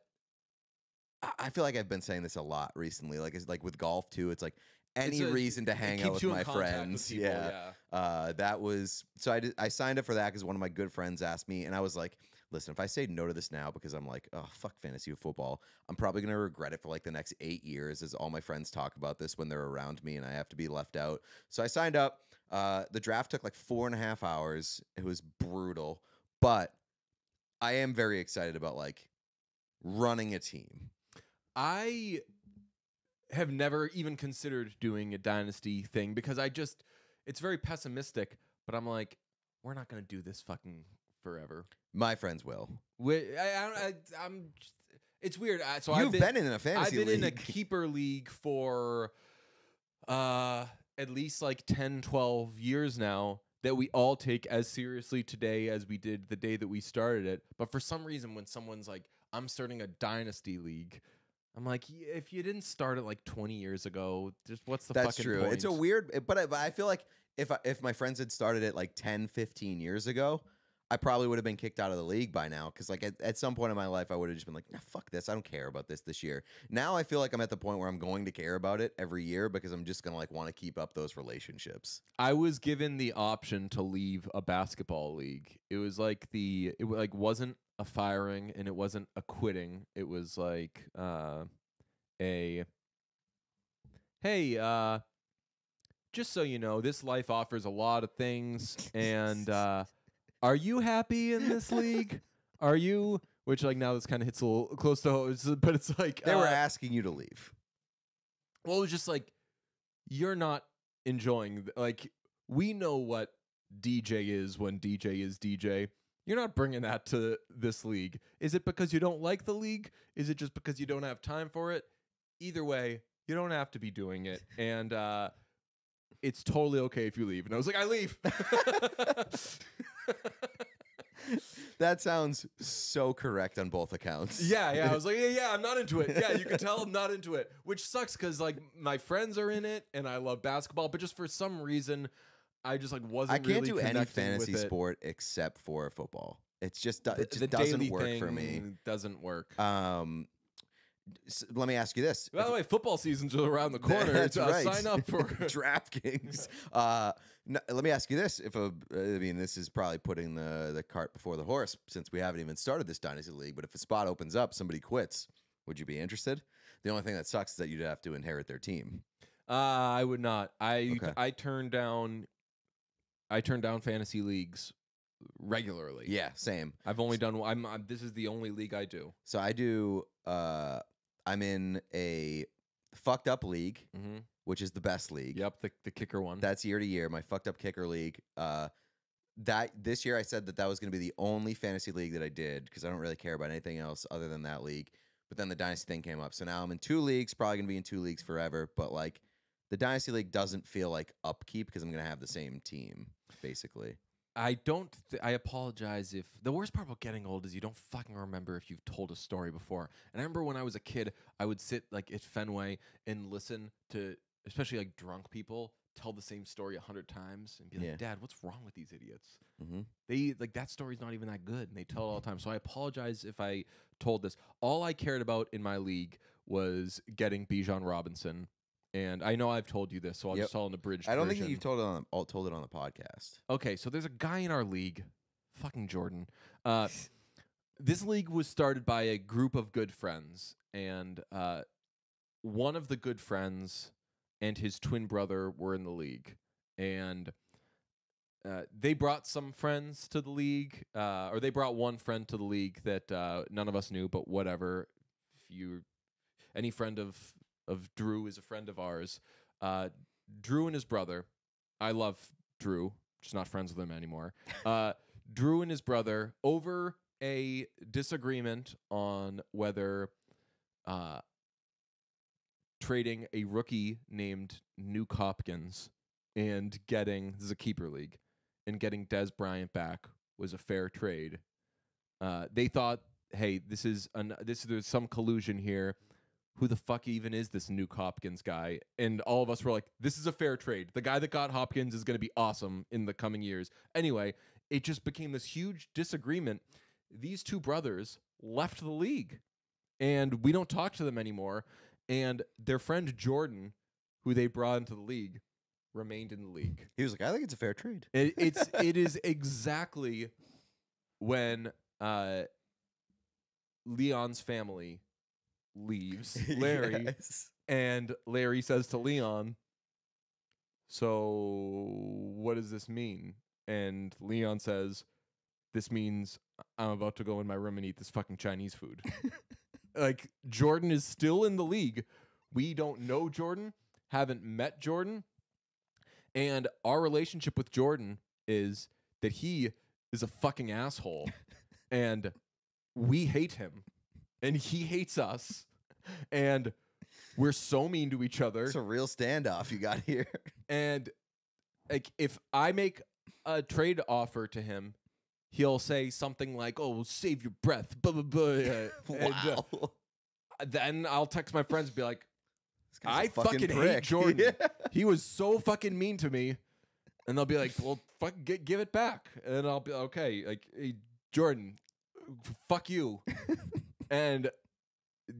I- I feel like I've been saying this a lot recently. Like, it's like with golf too. It's like any a- reason to hang out with my contact with friends. people, yeah. Uh, that was so I did, I signed up for that because one of my good friends asked me, and I was like, "Listen, if I say no to this now because I'm like, oh fuck fantasy football, I'm probably gonna regret it for like the next eight years." As all my friends talk about this when they're around me, and I have to be left out. So I signed up. Uh, the draft took like four and a half hours. It was brutal, but I am very excited about like running a team. I have never even considered doing a dynasty thing because I just it's very pessimistic. But I'm like, we're not gonna do this fucking forever. My friends will. We, I, I, I, I'm. Just, it's weird. I, so You've I've been, in a fantasy I've been in a league. [LAUGHS] keeper league for uh at least like 10 12 years now that we all take as seriously today as we did the day that we started it but for some reason when someone's like i'm starting a dynasty league i'm like if you didn't start it like 20 years ago just what's the That's fucking true. point? It's a weird, eh, but I, but I feel like if I, if my friends had started it like 10, 15 years ago, I probably would have been kicked out of the league by now. Because like at, at some point in my life, I would have just been like, nah, fuck this. I don't care about this this year. Now I feel like I'm at the point where I'm going to care about it every year because I'm just gonna like want to keep up those relationships. I was given the option to leave a basketball league. It was like the it like wasn't a firing and it wasn't a quitting. It was like uh a hey, uh just so you know, this life offers a lot of things and uh are you happy in this league? Are you which like now this kind of hits a little close to home, but it's like They were uh, asking you to leave. well, it was just like you're not enjoying. Like we know what DJ is when DJ is DJ. You're not bringing that to this league. Is it because you don't like the league? Is it just because you don't have time for it? Either way, you don't have to be doing it, [LAUGHS] and uh, it's totally okay if you leave. And I was like, I leave. [LAUGHS] That sounds so correct on both accounts. Yeah, yeah. I was like, [LAUGHS] yeah, yeah, I'm not into it. Yeah, you can tell I'm not into it, which sucks because like my friends are in it and I love basketball, but just for some reason, I just like wasn't. I can't really do any connecting fantasy with it. sport except for football. It's just it just doesn't daily work for me. thing Doesn't work. Um, s- let me ask you this: By the way, football season's around the [LAUGHS] corner. That's Uh, right. Sign up for. [LAUGHS] DraftKings. [LAUGHS] Uh, n- let me ask you this: If a, I mean, this is probably putting the the cart before the horse, since we haven't even started this dynasty league. But if a spot opens up, somebody quits, would you be interested? The only thing that sucks is that you'd have to inherit their team. Uh, I would not. I Okay. I turned down. I turn down fantasy leagues regularly. Yeah, same. I've only done. I'm, I'm. This is the only league I do. So I do. Uh, I'm in a fucked up league, Mm-hmm. which is the best league. Yep, the the kicker one. That's year to year. My fucked up kicker league. Uh, that this year I said that that was going to be the only fantasy league that I did because I don't really care about anything else other than that league. But then the dynasty thing came up, so now I'm in two leagues. Probably going to be in two leagues forever. But like the dynasty league doesn't feel like upkeep because I'm going to have the same team basically. I don't. Th- I apologize if the worst part about getting old is you don't fucking remember if you've told a story before. And I remember when I was a kid, I would sit like at Fenway and listen to, especially like drunk people tell the same story a hundred times and be like, Yeah. "Dad, what's wrong with these idiots? Mm-hmm. They like that story's not even that good, and they tell it all the time." So I apologize if I told this. All I cared about in my league was getting Bijan Robinson. And I know I've told you this, so I'll Yep. just tell an abridged I don't think version. you've told it on all told it on the podcast. Okay, so there's a guy in our league, fucking Jordan. Uh, this league was started by a group of good friends, and uh, one of the good friends and his twin brother were in the league, and uh, they brought some friends to the league, uh, or they brought one friend to the league that uh, none of us knew, but whatever. If you, any friend of of Drew is a friend of ours. Uh, Drew and his brother. I love Drew, just not friends with him anymore. [LAUGHS] Uh, Drew and his brother over a disagreement on whether uh, trading a rookie named Nuk Hopkins and getting this is a keeper league and getting Dez Bryant back was a fair trade. Uh, they thought, hey, this is an this there's some collusion here. Who the fuck even is this Nuk Hopkins guy? And all of us were like, this is a fair trade. The guy that got Hopkins is going to be awesome in the coming years. Anyway, it just became this huge disagreement. These two brothers left the league and we don't talk to them anymore. And their friend Jordan, who they brought into the league, remained in the league. He was like, I think it's a fair trade. It, it's [LAUGHS] it is exactly when uh, Leon's family leaves [LAUGHS] Larry, Yes. and Larry says to Leon, "So what does this mean?" And Leon says, "This means I'm about to go in my room and eat this fucking Chinese food." [LAUGHS] like Jordan is still in the league. We don't know Jordan, haven't met Jordan, and our relationship with Jordan is that he is a fucking asshole [LAUGHS] and we hate him and he hates us and we're so mean to each other It's a real standoff you got here. [LAUGHS] and like if I make a trade offer to him, he'll say something like, "Oh, save your breath." Blah blah blah. uh, [LAUGHS] and, uh, wow. then I'll text my friends and be like, "I I fucking hate. [LAUGHS] Jordan. Yeah. "He was so fucking mean to me," and they'll be like, "Well, fuck, gi- give it back," and I'll be okay. Like, hey, Jordan, fuck you, and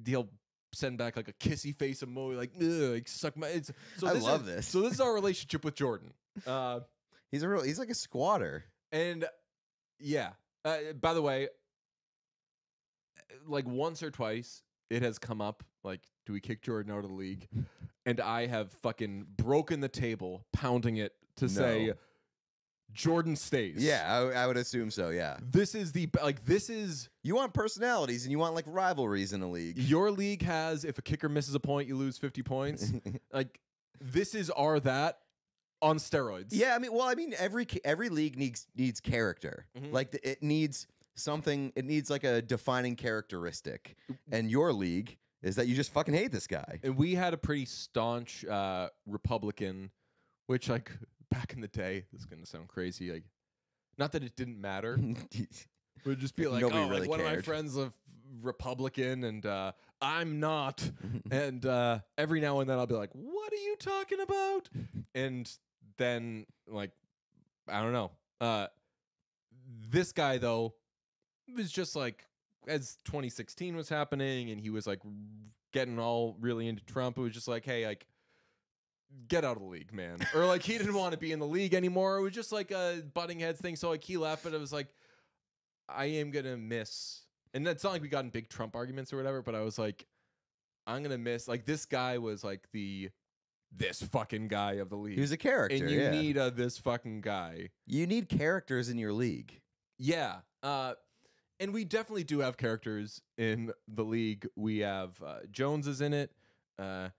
he'll send back like a kissy face emoji, like, "Ugh, like suck my. It's, so I this love is, this. So this is our [LAUGHS] relationship with Jordan. Uh, He's a real. He's like a squatter. And yeah, uh, by the way, like once or twice it has come up like, do we kick Jordan out of the league? [LAUGHS] And I have fucking broken the table, pounding it to say No. Jordan stays. Yeah, I, I would assume so. Yeah, This is the like this is you want personalities and you want like rivalries in a league. your league has if a kicker misses a point, you lose 50 points. [LAUGHS] like this is our that on steroids. yeah, I mean, well, I mean, every every league needs needs character. Mhm. Like the, it needs something. It needs like a defining characteristic. And your league is that you just fucking hate this guy. And we had a pretty staunch uh, Republican, which like back in the day, this is gonna sound crazy. Like, not that it didn't matter, [LAUGHS] would just be Like, like, oh, really like one of my friends a Republican, and uh, I'm not. [LAUGHS] and uh, every now and then I'll be like, what are you talking about? And then like, I don't know. Uh, this guy though was just like as 2016 was happening, and he was like getting all really into Trump. It was just like, hey, like. Get out of the league, man. Or like he didn't want to be in the league anymore. It was just like a butting heads thing. So like he left, but it was like, I am gonna miss. And it's not like we got in big Trump arguments or whatever, but I was like, I'm gonna miss. Like this guy was like the this fucking guy of the league. He was a character. and you yeah. need a this fucking guy. you need characters in your league. Yeah. Uh, and we definitely do have characters in the league. We have uh, Jones is in it. Uh,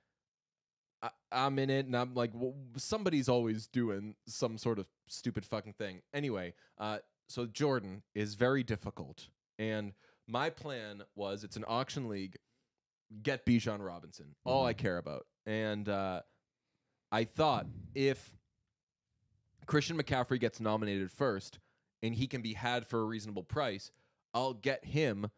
I, I'm in it, and I'm like, well, somebody's always doing some sort of stupid fucking thing. Anyway, uh, so Jordan is very difficult, and my plan was it's an auction league. Get Bijan Robinson, all I care about, and uh, I thought if Christian McCaffrey gets nominated first and he can be had for a reasonable price, I'll get him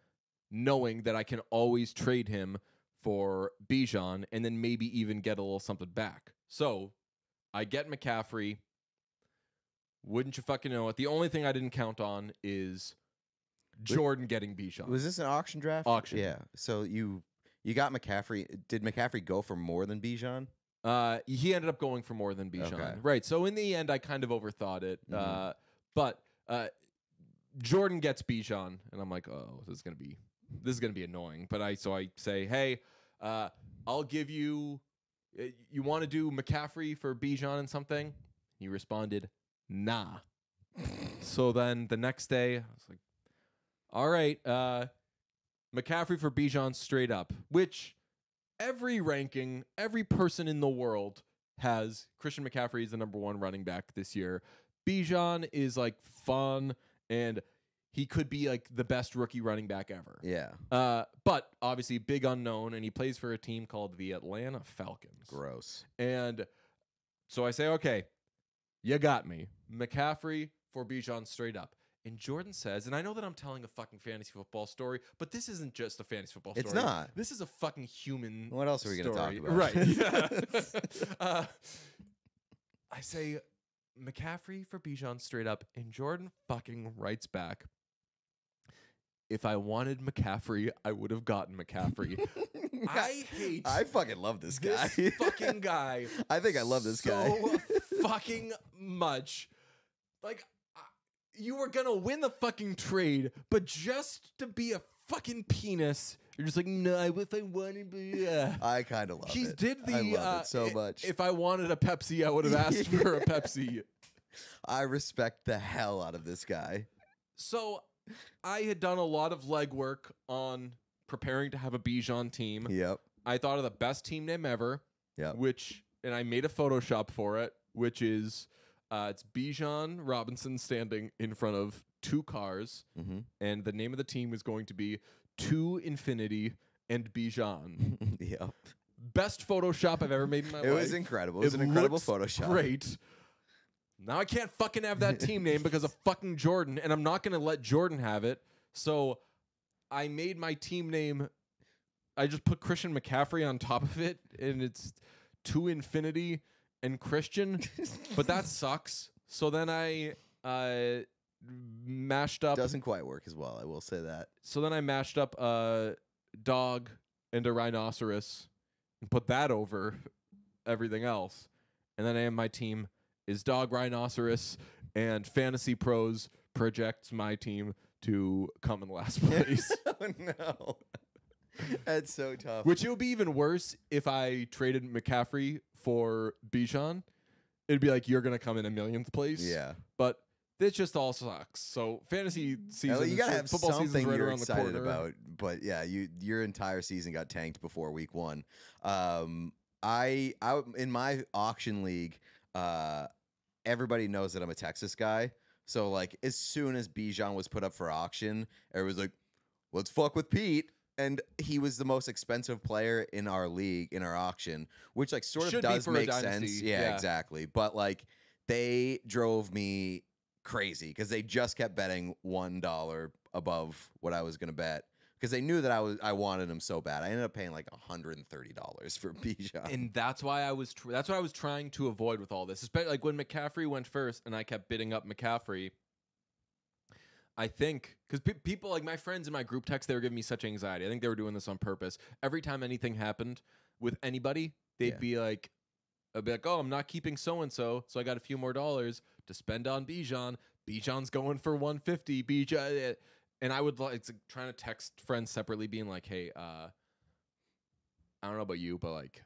knowing that I can always trade him for Bijan and then maybe even get a little something back. So I get McCaffrey. Wouldn't you fucking know it? The only thing I didn't count on is Jordan getting Bijan. Was this an auction draft? Auction. Yeah. So you you got McCaffrey. Did McCaffrey go for more than Bijan? Uh, he ended up going for more than Bijan. Okay. Right. So in the end, I kind of overthought it. Mhm. Uh, but uh, Jordan gets Bijan, and I'm like, oh, this is gonna be this is gonna be annoying. But I so I say, hey, uh, I'll give you "Uh, You want to do McCaffrey for Bijan and something? He responded, Nah. so then the next day, I was like, All right, uh, McCaffrey for Bijan straight up, which every ranking, every person in the world has Christian McCaffrey is the number one running back this year. Bijan is like fun and he could be like the best rookie running back ever. Yeah. Uh, but obviously big unknown, and he plays for a team called the Atlanta Falcons. Gross. And so I say, okay, you got me. McCaffrey for Bijan straight up. And Jordan says, and I know that I'm telling a fucking fantasy football story, but this isn't just a fantasy football It's story. not. This is a fucking human. What else are we gonna talk about? Right. Yeah. [LAUGHS] [LAUGHS] uh, I say McCaffrey for Bijan straight up, and Jordan fucking writes back. If I wanted McCaffrey, I would have gotten McCaffrey. [LAUGHS] I hate I fucking love this guy. this [LAUGHS] fucking guy [LAUGHS] I think I love this guy. so fucking much. Like, I- you were gonna win the fucking trade, but just to be a fucking penis, you're just like, no, if I wanted, but yeah. I kind of love He it. did the. I love uh, it so i- much. If I wanted a Pepsi, I would have asked for a Pepsi. I respect the hell out of this guy. So, I had done a lot of legwork on preparing to have a Bijan team. Yep. I thought of the best team name ever. Yep. Which and I made a Photoshop for it, which is uh, it's Bijan Robinson standing in front of two cars, hmm and the name of the team is going to be Two Infinity and Bijan. [LAUGHS] yep. Best Photoshop I've ever made in my It life. It was incredible. It was an incredible Photoshop. Great. Now I can't fucking have that team name because of [LAUGHS] fucking Jordan, and I'm not gonna let Jordan have it. So I made my team name. I just put Christian McCaffrey on top of it, and it's to infinity and Christian. but that [LAUGHS] sucks. So then I uh, mashed up. Doesn't quite work as well. I will say that. So then I mashed up a dog and a rhinoceros and put that over everything else. And then I have my team is dog rhinoceros and fantasy pros projects my team to come in last [LAUGHS] place. [LAUGHS] oh no. That's so tough. Which it would be even worse if I traded McCaffrey for Bijan. It'd be like you're gonna come in a millionth place. yeah. But this just all sucks. So fantasy season, you gotta have football something right you're around excited about, but yeah, you your entire season got tanked before week one. Um, I I in my auction league, uh, everybody knows that I'm a Texas guy. So like, as soon as Bijan was put up for auction, everyone's like, "Let's fuck with Pete." And he was the most expensive player in our league in our auction, which like sort Should of be does for a make dynasty, sense. Yeah, yeah. exactly. But like, they drove me crazy because they just kept betting one dollar above what I was gonna bet because they knew that I was I wanted him so bad. I ended up paying like hundred and thirty dollars for [LAUGHS] Bijan. and that's why I was tr- that's what I was trying to avoid with all this. Especially like when McCaffrey went first, and I kept bidding up McCaffrey. I think because pe- people like my friends in my group text, they were giving me such anxiety. I think they were doing this on purpose. Every time anything happened with anybody, they'd Yeah. be like, "I'd be like, oh, I'm not keeping so and so, so I got a few more dollars to spend on Bijan. Bijan's going for 150. Bijan." Eh, And I would like it's trying to text friends separately, being like, "Hey, uh, I don't know about you, but like,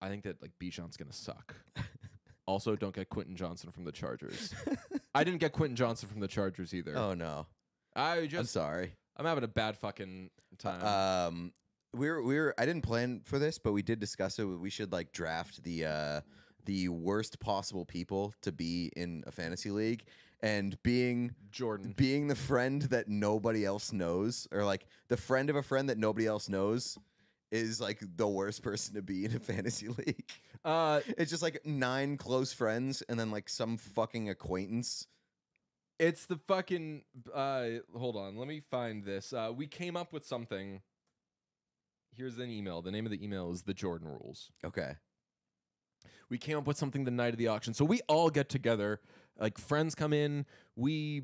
I think that like Bijan's gonna suck. [LAUGHS] also, don't get Quentin Johnston from the Chargers. [LAUGHS] I didn't get Quentin Johnston from the Chargers either. oh no, I just I'm sorry. I'm having a bad fucking time. Um, we were we were I didn't plan for this, but we did discuss it. We should like draft the uh the worst possible people to be in a fantasy league, and being Jordan. being the friend that nobody else knows, or like the friend of a friend that nobody else knows. Is like the worst person to be in a [LAUGHS] fantasy league. Uh, It's just like nine close friends and then like some fucking acquaintance. it's the fucking. Uh, hold on, let me find this. Uh, we came up with something. Here's an email. The name of the email is the Jordan Rules. Okay. we came up with something the night of the auction. So we all get together, like friends come in. We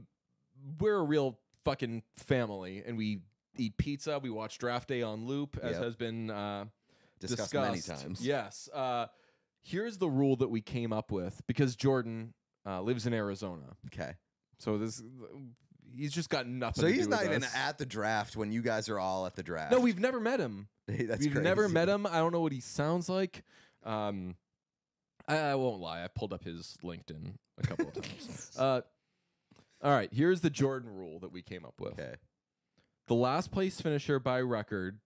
we're a real fucking family, and we eat pizza. We watch Draft Day on loop, as Yep. has been uh, Discussed, many times. Yes. Uh, here's the rule that we came up with because Jordan uh, lives in Arizona, Okay. so this he's just got nothing. So to he's do not with even us. at the draft when you guys are all at the draft. No, we've never met him. [LAUGHS] That's We've never crazy. met him. I don't know what he sounds like. Um, I, I won't lie. I pulled up his LinkedIn a couple of times. [LAUGHS] Uh, all right. Here's the Jordan rule that we came up with. Okay. The last place finisher by record,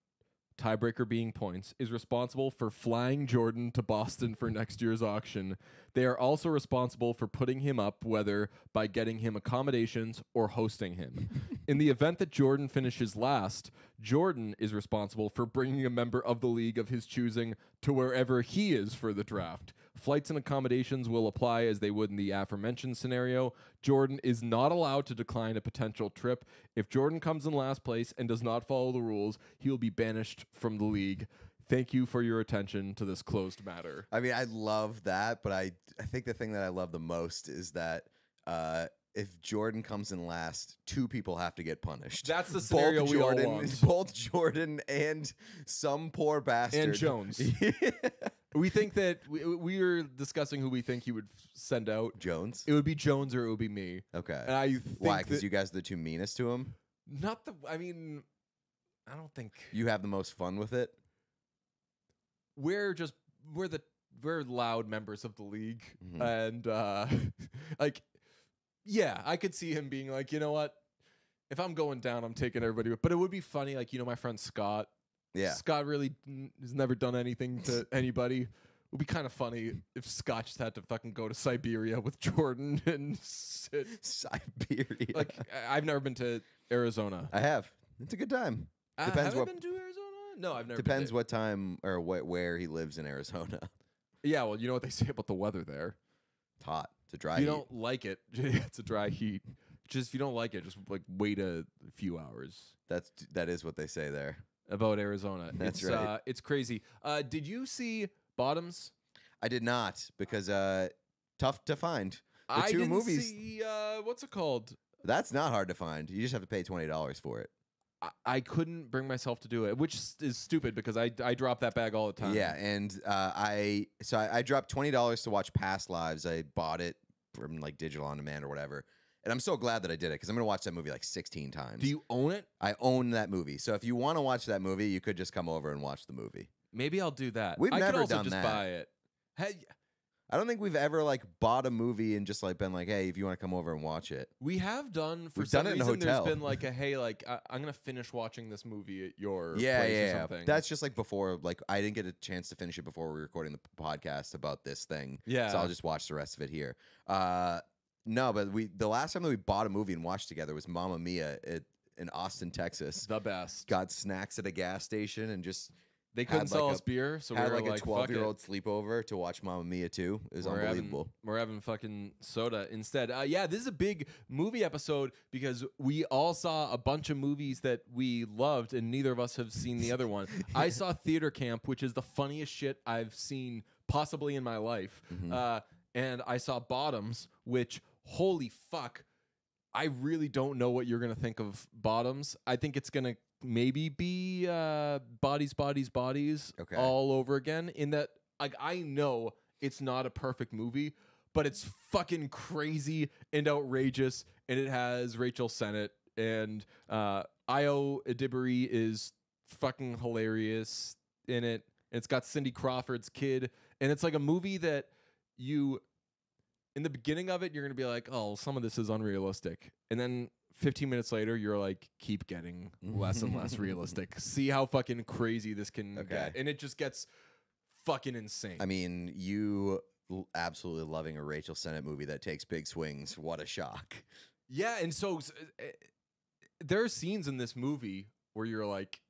tiebreaker being points, is responsible for flying Jordan to Boston for next year's auction. They are also responsible for putting him up, whether by getting him accommodations or hosting him. [LAUGHS] In the event that Jordan finishes last, Jordan is responsible for bringing a member of the league of his choosing to wherever he is for the draft. Flights and accommodations will apply as they would in the aforementioned scenario. Jordan is not allowed to decline a potential trip. If Jordan comes in last place and does not follow the rules, he will be banished from the league. Thank you for your attention to this closed matter. I mean, I love that, but I I think the thing that I love the most is that uh, if Jordan comes in last, two people have to get punished. That's the scenario both we all Jordan, want. [LAUGHS] both Jordan and some poor bastard and Jones. [LAUGHS] We think that we, we are discussing who we think he would send out. Jones. It would be Jones or it would be me. Okay. And I think Why? Because you guys are the two meanest to him. not the. I mean, I don't think You have the most fun with it. we're just we're the we're loud members of the league, Mhm. and uh [LAUGHS] like, yeah, I could see him being like, you know what, if I'm going down, I'm taking everybody. But it would be funny, like you know, my friend Scott. Yeah. Scott really n- has never done anything to [LAUGHS] anybody. It would be kind of funny if Scott just had to fucking go to Siberia with [LAUGHS] Jordan and sit. Siberia. Like I- I've never been to Arizona. I have. It's a good time. Uh, depends have I what- been to Arizona? No, I've never. Depends what time or what where he lives in Arizona. Yeah, well, you know what they say about the weather there. It's hot. It's a dry If you heat. don't like it, [LAUGHS] it's a dry heat. Just if you don't like it, just like wait a few hours. That's that is what they say there. About Arizona, [LAUGHS] That's it's, right. Uh, it's crazy. Uh, did you see Bottoms? I did not because uh tough to find. The I two didn't movies- see. Uh, what's it called? That's not hard to find. You just have to pay twenty dollars for it. I, I couldn't bring myself to do it, which is stupid because I I drop that bag all the time. Yeah, and uh, I so I, I dropped twenty dollars to watch Past Lives. I bought it from like digital on demand or whatever, and I'm so glad that I did it because I'm gonna watch that movie like sixteen times. Do you own it? I own that movie, so if you want to watch that movie, you could just come over and watch the movie. Maybe I'll do that. We've I never could also done just that. buy it. Hey, I don't think we've ever like bought a movie and just like been like, hey, if you want to come over and watch it. we have done for We've some done it in a reason. hotel. There's been like a hey, like I, I'm gonna finish watching this movie at your yeah, place yeah, or yeah. something. That's just like before. Like I didn't get a chance to finish it before we were recording the podcast about this thing. yeah. So I'll just watch the rest of it here. Uh, no, but we the last time that we bought a movie and watched together was Mamma Mia at, in Austin, Texas. the best. Got snacks at a gas station and just They couldn't had, sell like, us a- beer, so we had were like, like, a twelve year old sleepover to watch Mamma Mia too. It was we're unbelievable. Having, we're having fucking soda instead. Uh, yeah, this is a big movie episode because we all saw a bunch of movies that we loved, and neither of us have seen the other one. I [LAUGHS] saw Theater Camp, which is the funniest shit I've seen possibly in my life. Mhm. Uh, and I saw Bottoms, which holy fuck, I really don't know what you're gonna think of Bottoms. I think it's gonna maybe be uh, Bodies, Bodies, Bodies Okay. all over again. In that, like, I know it's not a perfect movie, but it's fucking crazy and outrageous, and it has Rachel Sennett and uh, Ayo Edebiri is fucking hilarious in it. And It's got Cindy Crawford's kid, and it's like a movie that you in the beginning of it you're gonna be like oh some of this is unrealistic and then 15 minutes later you're like keep getting less and less realistic [LAUGHS] see how fucking crazy this can Okay. get and it just gets fucking insane I mean, you l- absolutely loving a Rachel Sennett movie that takes big swings. What a shock! yeah and so s- uh, there are scenes in this movie where you're like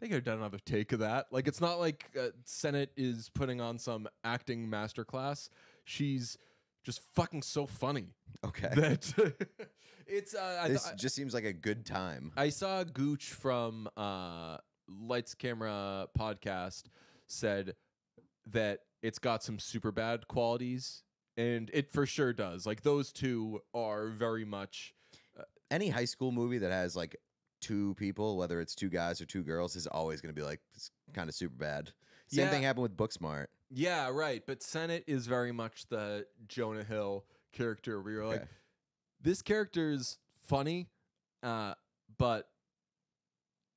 they could have done another take of that like it's not like uh, Sennett is putting on some acting masterclass she's just fucking so funny Okay, that [LAUGHS] it's uh, I, this th- just seems like a good time. I saw Gooch from uh, Lights Camera podcast said that it's got some super bad qualities, and it for sure does. Like those two are very much. Any high school movie that has like two people, whether it's two guys or two girls, is always going to be like it's kind of super bad. Same Yeah. thing happened with Booksmart. Yeah, right. But Sennett is very much the Jonah Hill character where you're like, Okay. This character is funny, uh, but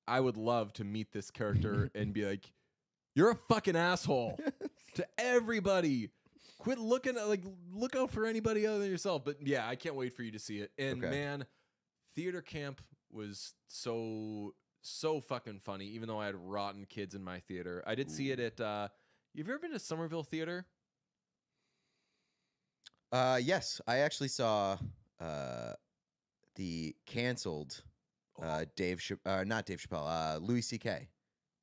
I would love to meet this character [LAUGHS] and be like, You're a fucking asshole [LAUGHS] to everybody. Quit looking at like look out for anybody other than yourself. But yeah, I can't wait for you to see it. And Okay. man, theater camp was so so fucking funny. Even though I had rotten kids in my theater, I did see it at. uh You've ever been to Somerville Theater? Uh, yes, I actually saw uh, the canceled uh, Dave, Ch- uh, not Dave Chappelle, uh, Louis C.K.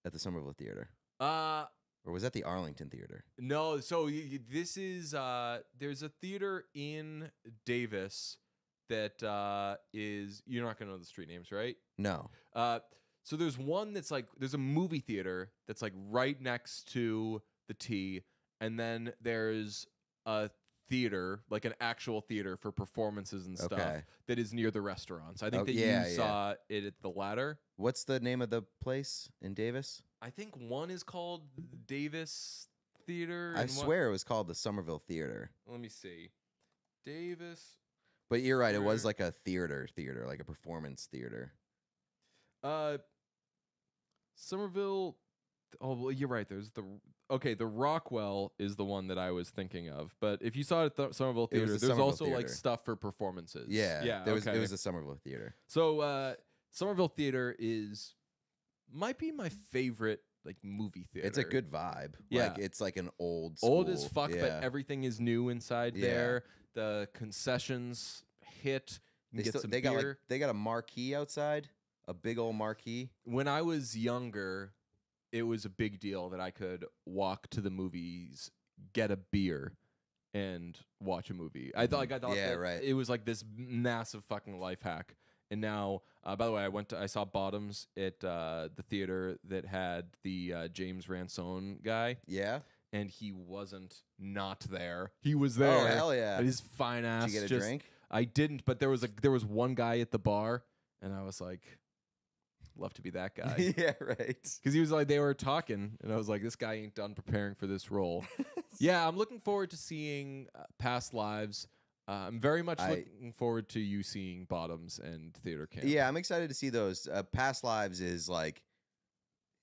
at the Somerville Theater, Uh or was that the Arlington Theater? No, so y- y- this is uh there's a theater in Davis that uh is you're not gonna know the street names, right? No. Uh so there's one that's like there's a movie theater that's like right next to the T, and then there's a theater, like an actual theater for performances and stuff Okay. that is near the restaurants. I think Oh, that yeah, you yeah. saw it at the latter. What's the name of the place in Davis? I think one is called Davis Theater. I and one- swear it was called the Somerville Theater. let me see. Davis But you're right, it was like a theater theater, like a performance theater. Uh, Somerville. Oh, well, you're right. There's the okay. The Rockwell is the one that I was thinking of. But if you saw it at the Somerville Theater, the there's Somerville also like stuff for performances. Yeah, yeah. There was, okay. It was the Somerville Theater. so uh, Somerville Theater is might be my favorite like movie theater. It's a good vibe. Yeah. Like it's like an old old as fuck, yeah. but everything is new inside Yeah. there. The concessions hit. They, get still- some they got like they got a marquee outside, a big old marquee. when I was younger, it was a big deal that I could walk to the movies, get a beer, and watch a movie. I thought like I thought Mm-hmm. Yeah, that right. it was like this massive fucking life hack. And now, uh, by the way, I went to I saw Bottoms at uh, the theater that had the uh, James Ransone guy, Yeah. and he wasn't not there. He was there Oh hell yeah! His fine ass. Get a just, drink? I didn't, but there was a there was one guy at the bar, and I was like, love to be that [LAUGHS] guy. yeah, right. Because he was like, they were talking, and I was like, this guy ain't done preparing for this role. [LAUGHS] yeah, I'm looking forward to seeing uh, Past Lives. Uh, I'm very much I- looking forward to you seeing Bottoms and Theater Camp. Yeah, I'm excited to see those. Uh, Past Lives is like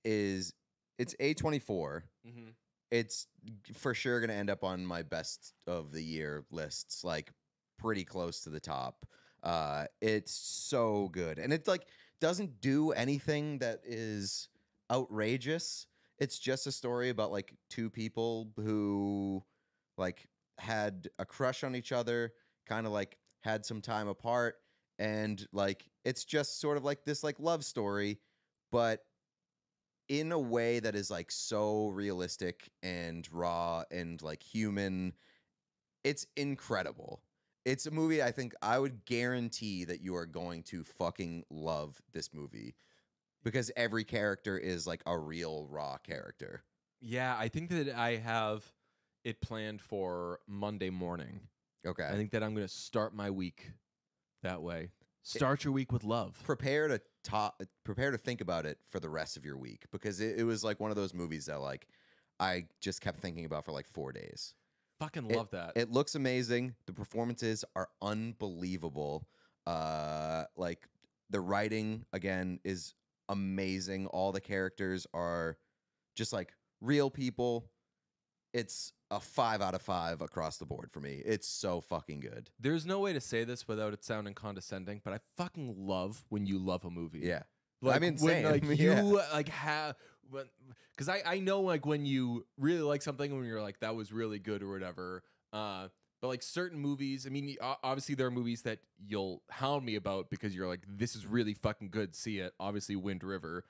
is it's A24. hmm It's for sure going to end up on my best of the year lists, like pretty close to the top. Uh, it's so good, and it's like doesn't do anything that is outrageous. It's just a story about like two people who like had a crush on each other, kind of like had some time apart, and like it's just sort of like this like love story, but in a way that is like so realistic and raw and like human. It's incredible. It's a movie I think I would guarantee that you are going to fucking love this movie because every character is like a real raw character. Yeah, I think that I have it planned for Monday morning. Okay. I think that I'm going to start my week that way. Start your week with love. prepare to talk prepare to think about it for the rest of your week because it, it was like one of those movies that like I just kept thinking about for like four days. Fucking It- love that. It looks amazing. The performances are unbelievable. Uh, like the writing again is amazing. All the characters are just like real people. It's a five out of five across the board for me. It's so fucking good. There's no way to say this without it sounding condescending, but I fucking love when you love a movie. Yeah. Like, I mean, when, [LAUGHS] like yeah. you like have when because I I know like when you really like something when you're like that was really good or whatever. Uh, but like certain movies, I mean, obviously there are movies that you'll hound me about because you're like, this is really fucking good. See it. Obviously, Wind River.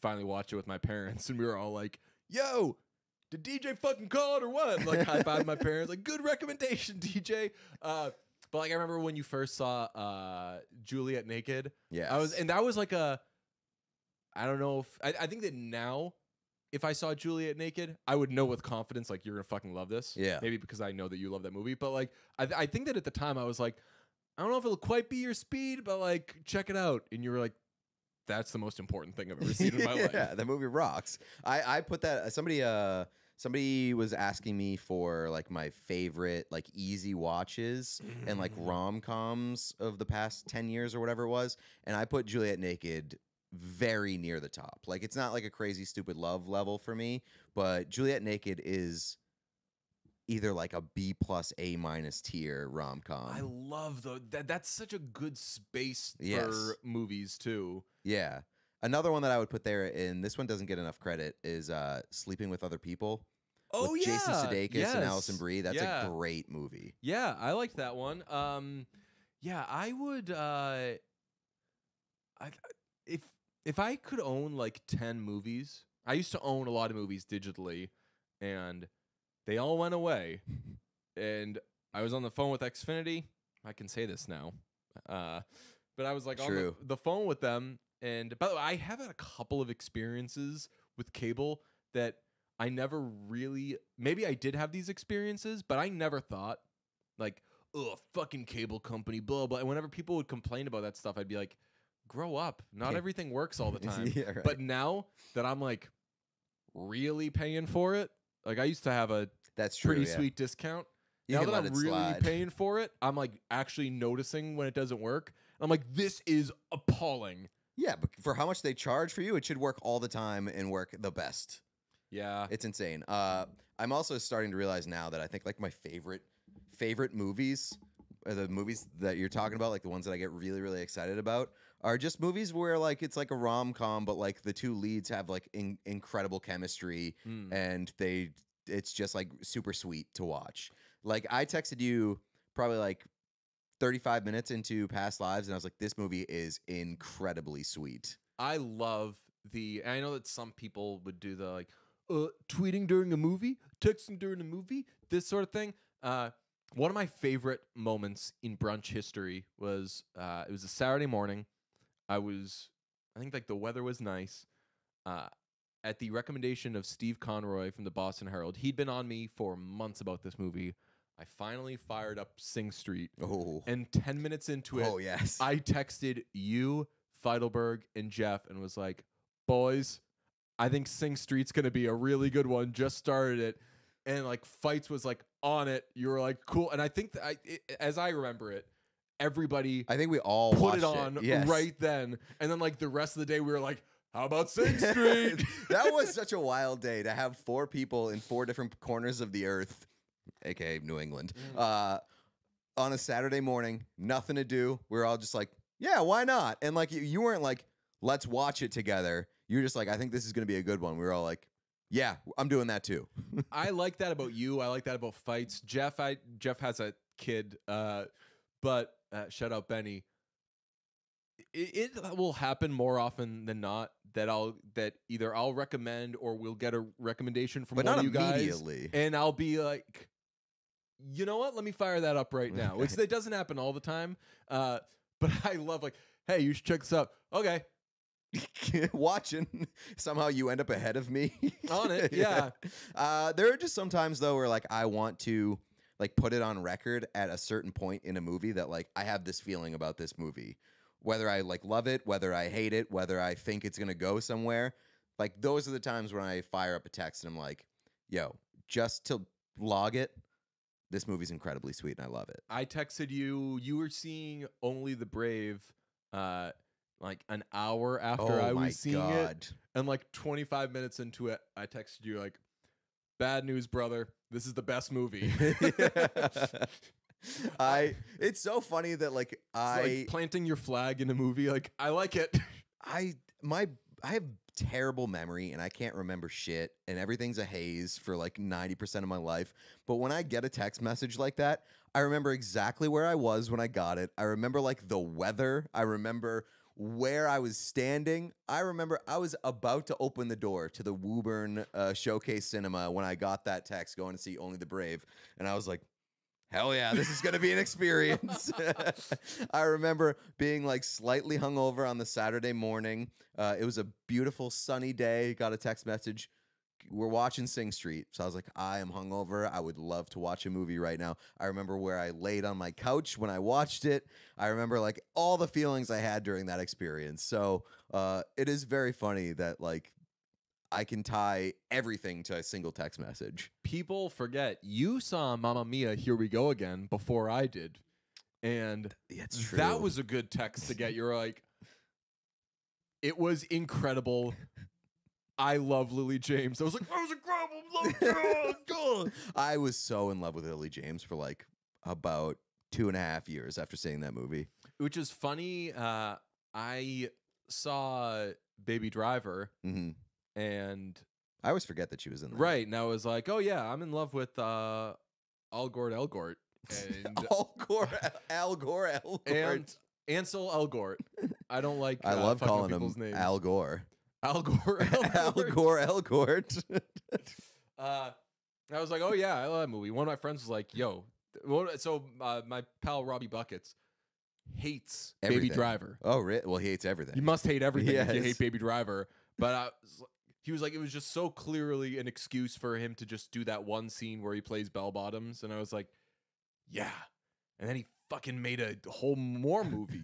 Finally watched it with my [LAUGHS] parents, and we were all like, "Yo, did DJ fucking call it or what?" Like high five my parents, like good recommendation, [LAUGHS] DJ. Uh, but like I remember when you first saw uh, Juliet naked. Yeah. I was, and that was like a, I don't know if I, I think that now, if I saw Juliet naked, I would know with confidence like you're gonna fucking love this. Yeah. maybe because I know that you love that movie. But like, I, I think that at the time I was like, I don't know if it'll quite be your speed, but like, check it out. And you were like, that's the most important thing I've ever seen in my [LAUGHS] life. yeah, the movie rocks. I I put that somebody uh somebody was asking me for like my favorite like easy watches and like Mm. rom coms of the past ten years or whatever it was, and I put Juliet Naked very near the top. Like it's not like a crazy stupid love level for me, but Juliet Naked is either like a B plus A minus tier rom com. I love the that. That's such a good space Yes. for movies too. Yeah. Another one that I would put there, and this one doesn't get enough credit, is uh, Sleeping with Other People Oh with yeah, Jason Sudeikis and Allison. Brie. That's yeah. a great movie. Yeah, I like that one. Um, yeah, I would. Uh, I if if I could own like ten movies, I used to own a lot of movies digitally, and they all went away. and I was on the phone with Xfinity. I can say this now, uh, but I was like on the, the phone with them. And by the way, I have had a couple of experiences with cable that I never really. Maybe I did have these experiences, but I never thought like, oh, fucking cable company, blah blah. And whenever people would complain about that stuff, I'd be like, grow up. Not everything works all the [LAUGHS] time. yeah, right. But now that I'm like really paying for it, like I used to have a that's true. pretty yeah. sweet discount. You now can that let I'm it really slide. paying for it, I'm like actually noticing when it doesn't work. I'm like, this is appalling. Yeah, but for how much they charge for you, it should work all the time and work the best. Yeah. It's insane. Uh, I'm also starting to realize now that I think like my favorite favorite movies, the movies that you're talking about, like the ones that I get really really excited about, are just movies where like it's like a rom com, but like the two leads have like in- incredible chemistry Mm. and they it's just like super sweet to watch. Like I texted you probably like 35 minutes into past lives and I was like this movie is incredibly sweet. I love the. I know that some people would do the like uh, tweeting during a movie, texting during a movie, this sort of thing. Uh, one of my favorite moments in brunch history was uh, it was a Saturday morning. I was, I think like the weather was nice. Uh, at the recommendation of Steve Conroy from the Boston Herald, he'd been on me for months about this movie. I finally fired up Sing Street, Oh. and ten minutes into it, Oh yes. I texted you, Feidelberg, and Jeff and was like, boys, I think Sing Street's going to be a really good one. Just started it. And like Fights was like on it. You were like, cool. And I think I, it, as I remember it, everybody I think we all put it on Yes. right then. And then like the rest of the day, we were like, how about Sing [LAUGHS] Street? [LAUGHS] that was such a wild day to have four people in four different corners of the earth, aka New England, Mm. uh, on a Saturday morning, nothing to do. We are all just like, yeah, why not? And like, you, you weren't like, let's watch it together. You were just like, I think this is going to be a good one. We were all like, yeah, I'm doing that too. [LAUGHS] I like that about you. I like that about fights. Jeff, I Jeff has a kid, uh, but uh, shout out Benny. It, it will happen more often than not that I'll that either I'll recommend or we'll get a recommendation from but one of you guys, immediately. and I'll be like, you know what? Let me fire that up right now. It's, [LAUGHS] it doesn't happen all the time, uh, but [LAUGHS] I love like, hey, you should check this out. Okay, [LAUGHS] watching somehow you end up ahead of me On it, yeah. uh, there are just sometimes though where like i want to like put it on record at a certain point in a movie that like i have this feeling about this movie whether i like love it whether i hate it whether i think it's gonna go somewhere like those are the times when i fire up a text and i'm like yo just to log it this movie's incredibly sweet and i love it I texted you. You were seeing Only the Brave, uh, like an hour after oh I was seeing it, and like 25 minutes into it, I texted you like, "Bad news, brother. This is the best movie." [LAUGHS] I it's so funny that like I like planting your flag in a movie. Like I like it. [LAUGHS] I my I have terrible memory and I can't remember shit and everything's a haze for like 90% of my life. But when I get a text message like that, I remember exactly where I was when I got it. I remember like the weather. I remember where I was standing. I remember I was about to open the door to the Woburn uh, Showcase Cinema when I got that text going to see Only the Brave. And I was like, Hell yeah, this is gonna be an experience. [LAUGHS] I remember being like slightly hungover on the Saturday morning. Uh, it was a beautiful sunny day. Got a text message. We're watching Sing Street. So I was like, I am hungover. I would love to watch a movie right now. I remember where I laid on my couch when I watched it. I remember like all the feelings I had during that experience. So uh, it is very funny that like I can tie everything to a single text message. People forget you saw Mamma Mia. Here we go again before I did, and that was a good text to get. You're like, It was incredible. [LAUGHS] I love Lily James. I was like, I was incredible. Love God. I was so in love with Lily James for like about two and a half years after seeing that movie. Which is funny. Uh, I saw Baby Driver hmm and I always forget that she was in there. right, and I was like, oh yeah, I'm in love with uh, Algort Elgort [LAUGHS] and Al Gore, Al Gore, Al [LAUGHS] Gore. and Ansel Elgort. I don't like. I uh, love calling him names. Al Gore. Al [LAUGHS] Gore. Al Gore, Al [LAUGHS] Gore. Uh, I was like, oh yeah, I love that movie. One of my friends was like, yo, so uh, my pal Robbie Buckets hates Baby Driver. oh, re- well, he hates everything. You must hate everything if you hate Baby Driver. But I was, he was like, it was just so clearly an excuse for him to just do that one scene where he plays bell bottoms, and I was like, yeah. And then he fucking made a whole more movie.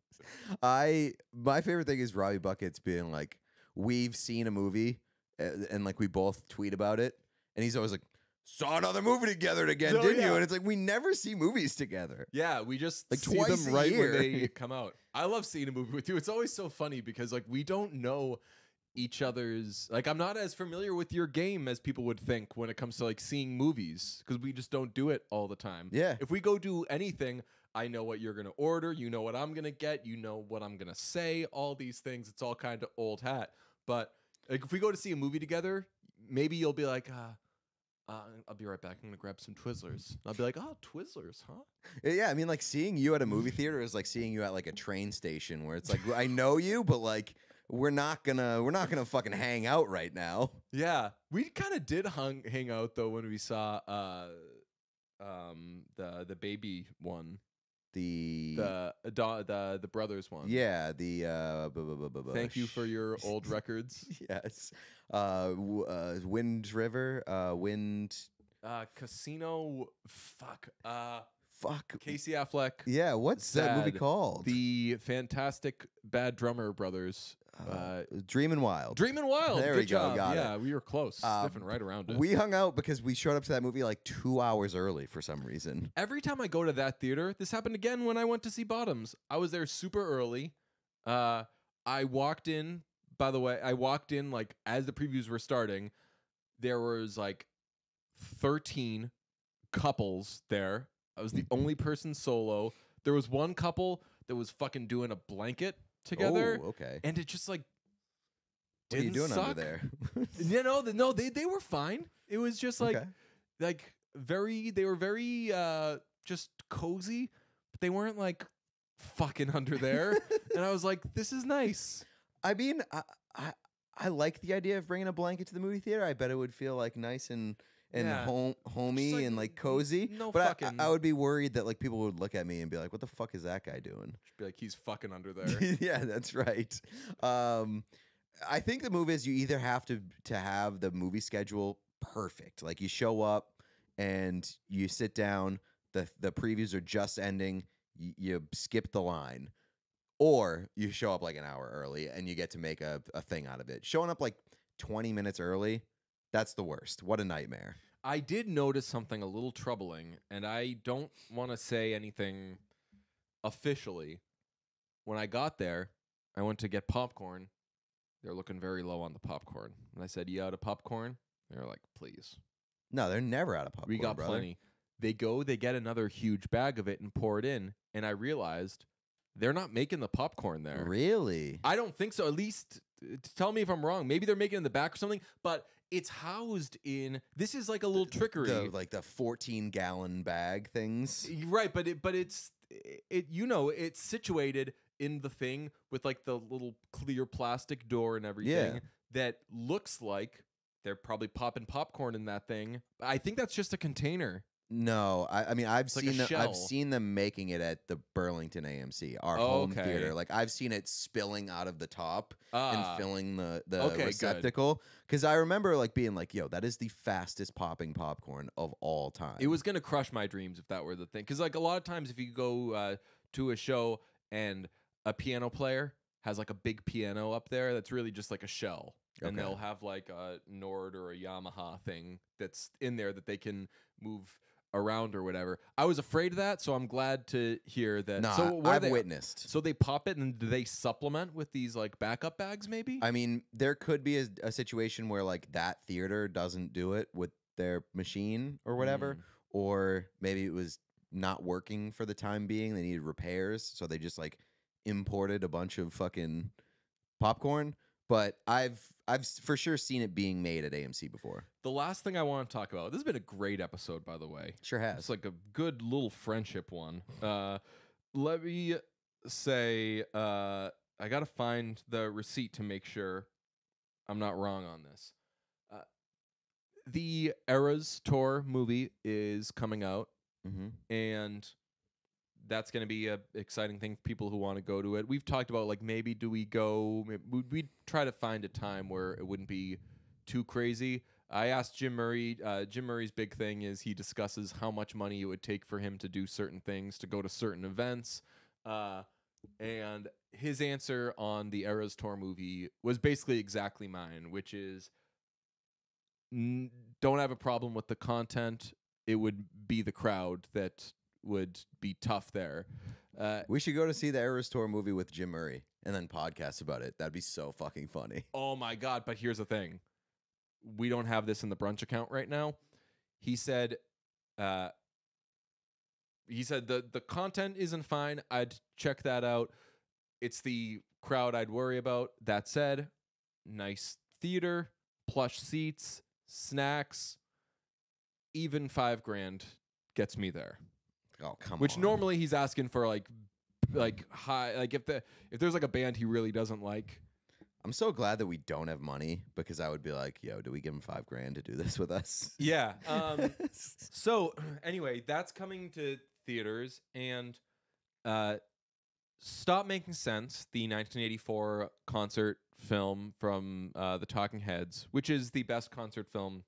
[LAUGHS] I my favorite thing is Robbie Buckets being like, we've seen a movie, uh, and like we both tweet about it, and he's always like, saw another movie together again, [LAUGHS] Oh, didn't you? And it's like we never see movies together. Yeah, we just Like see twice them a right year. when they [LAUGHS] come out. I love seeing a movie with you. It's always so funny because like we don't know each other's like I'm not as familiar with your game as people would think when it comes to like seeing movies because we just don't do it all the time. Yeah. If we go do anything, I know what you're gonna order, you know what I'm gonna get, you know what I'm gonna say, all these things. It's all kind of old hat. But like if we go to see a movie together, maybe you'll be like, uh, uh, I'll be right back. I'm gonna grab some Twizzlers. And I'll be like, oh, Twizzlers, huh? Uh, Yeah, I mean, like seeing you at a movie theater is like seeing you at like a train station where it's like I know you, but like we're not gonna we're not gonna fucking hang out right now. Yeah, we kind of did hung, hang out though when we saw uh, um, the the baby one, The the ado- the the brothers one. yeah the uh, bu- bu- bu- bu- bu- Thank you for your [LAUGHS] old records. [LAUGHS] yes, uh, w- uh, Wind River, uh, Wind. Uh, Casino. Fuck. Uh, Fuck. Casey Affleck. Yeah, what's that movie called? The fantastic bad drummer brothers. Uh, Dreamin' Wild. Dreaming Wild. There Good we go, job. got it. yeah, we were close. Um, Sniffing right around it. we hung out because we showed up to that movie like two hours early for some reason. every time I go to that theater, this happened again when I went to see Bottoms. I was there super early. Uh, I walked in. By the way, I walked in like as the previews were starting. There was like thirteen couples there. I was the only person solo. There was one couple that was fucking doing a blanket together, Oh, okay. and it just like What are you didn't doing suck. under there? You know, the, no, they they were fine. It was just like Okay. like very they were very uh just cozy, but they weren't like fucking under there. [LAUGHS] and I was like, this is nice. I mean, I, I I like the idea of bringing a blanket to the movie theater. I bet it would feel like nice and and Yeah. home homey like, and like cozy. no but I- fucking- I, I would be worried that like people would look at me and be like, "What the fuck is that guy doing?" Just be like, he's fucking under there. [LAUGHS] yeah, that's right. Um, I think the move is you either have to to have the movie schedule perfect, like you show up and you sit down. the The previews are just ending. You, you skip the line, or you show up like an hour early and you get to make a, a thing out of it. Showing up like twenty minutes early, that's the worst. What a nightmare. I did notice something a little troubling, and I don't want to say anything officially. When I got there, I went to get popcorn. They're looking very low on the popcorn. And I said, You out of popcorn? They were like, Please. No, they're never out of popcorn. we got brother. plenty. They go, they get another huge bag of it and pour it in. And I realized they're not making the popcorn there. Really? I don't think so. At least tell me if I'm wrong. Maybe they're making it in the back or something, but it's housed in this is like a little trickery. The, like the fourteen gallon bag things. Right, but it but it's it you know, it's situated in the thing with like the little clear plastic door and everything Yeah. that looks like they're probably popping popcorn in that thing. I think that's just a container. No, I, I mean I've like a seen them, shell. I've seen them making it at the Burlington AMC, our Oh, home okay. theater. Like I've seen it spilling out of the top Ah, and filling the the okay, good. receptacle. Because I remember like being like, "Yo, that is the fastest popping popcorn of all time." It was gonna crush my dreams if that were the thing. Because like a lot of times, if you go uh, to a show and a piano player has like a big piano up there, that's really just like a shell, and Okay. they'll have like a Nord or a Yamaha thing that's in there that they can move around or whatever. I was afraid of that, so I'm glad to hear that. Nah, so what I've they- witnessed. So they pop it and do they supplement with these like backup bags? Maybe. I mean, there could be a, a situation where like that theater doesn't do it with their machine or whatever, Mm. or maybe it was not working for the time being. They needed repairs, so they just like imported a bunch of fucking popcorn. But I've I've for sure seen it being made at AMC before. the last thing I want to talk about. This has been a great episode, by the way. Sure has. It's like a good little friendship one. Uh, let me say, uh, I got to find the receipt to make sure I'm not wrong on this. Uh, the Eras Tour movie is coming out, mm-hmm. and that's going to be a exciting thing for people who want to go to it. We've talked about like maybe do we go? we try to find a time where it wouldn't be too crazy? I asked Jim Murray. Uh, Jim Murray's big thing is he discusses how much money it would take for him to do certain things, to go to certain events, uh, and his answer on the Eras Tour movie was basically exactly mine, which is n- don't have a problem with the content. It would be the crowd that would be tough there. Uh, We should go to see the Eras Tour movie with Jim Murray and then podcast about it. That'd be so fucking funny. oh my god! But here's the thing: we don't have this in the brunch account right now. He said, uh, he said the the content isn't fine. I'd check that out. It's the crowd I'd worry about. That said, nice theater, plush seats, snacks, even five grand gets me there. Oh come Which on. normally he's asking for like like high like if the if there's like a band he really doesn't like. I'm so glad that we don't have money because I would be like, yo, do we give him five grand to do this with us? Yeah. Um [LAUGHS] so [CLEARS THROAT] anyway, that's coming to theaters and uh Stop Making Sense, the 1984 concert film from uh, the Talking Heads, which is the best concert film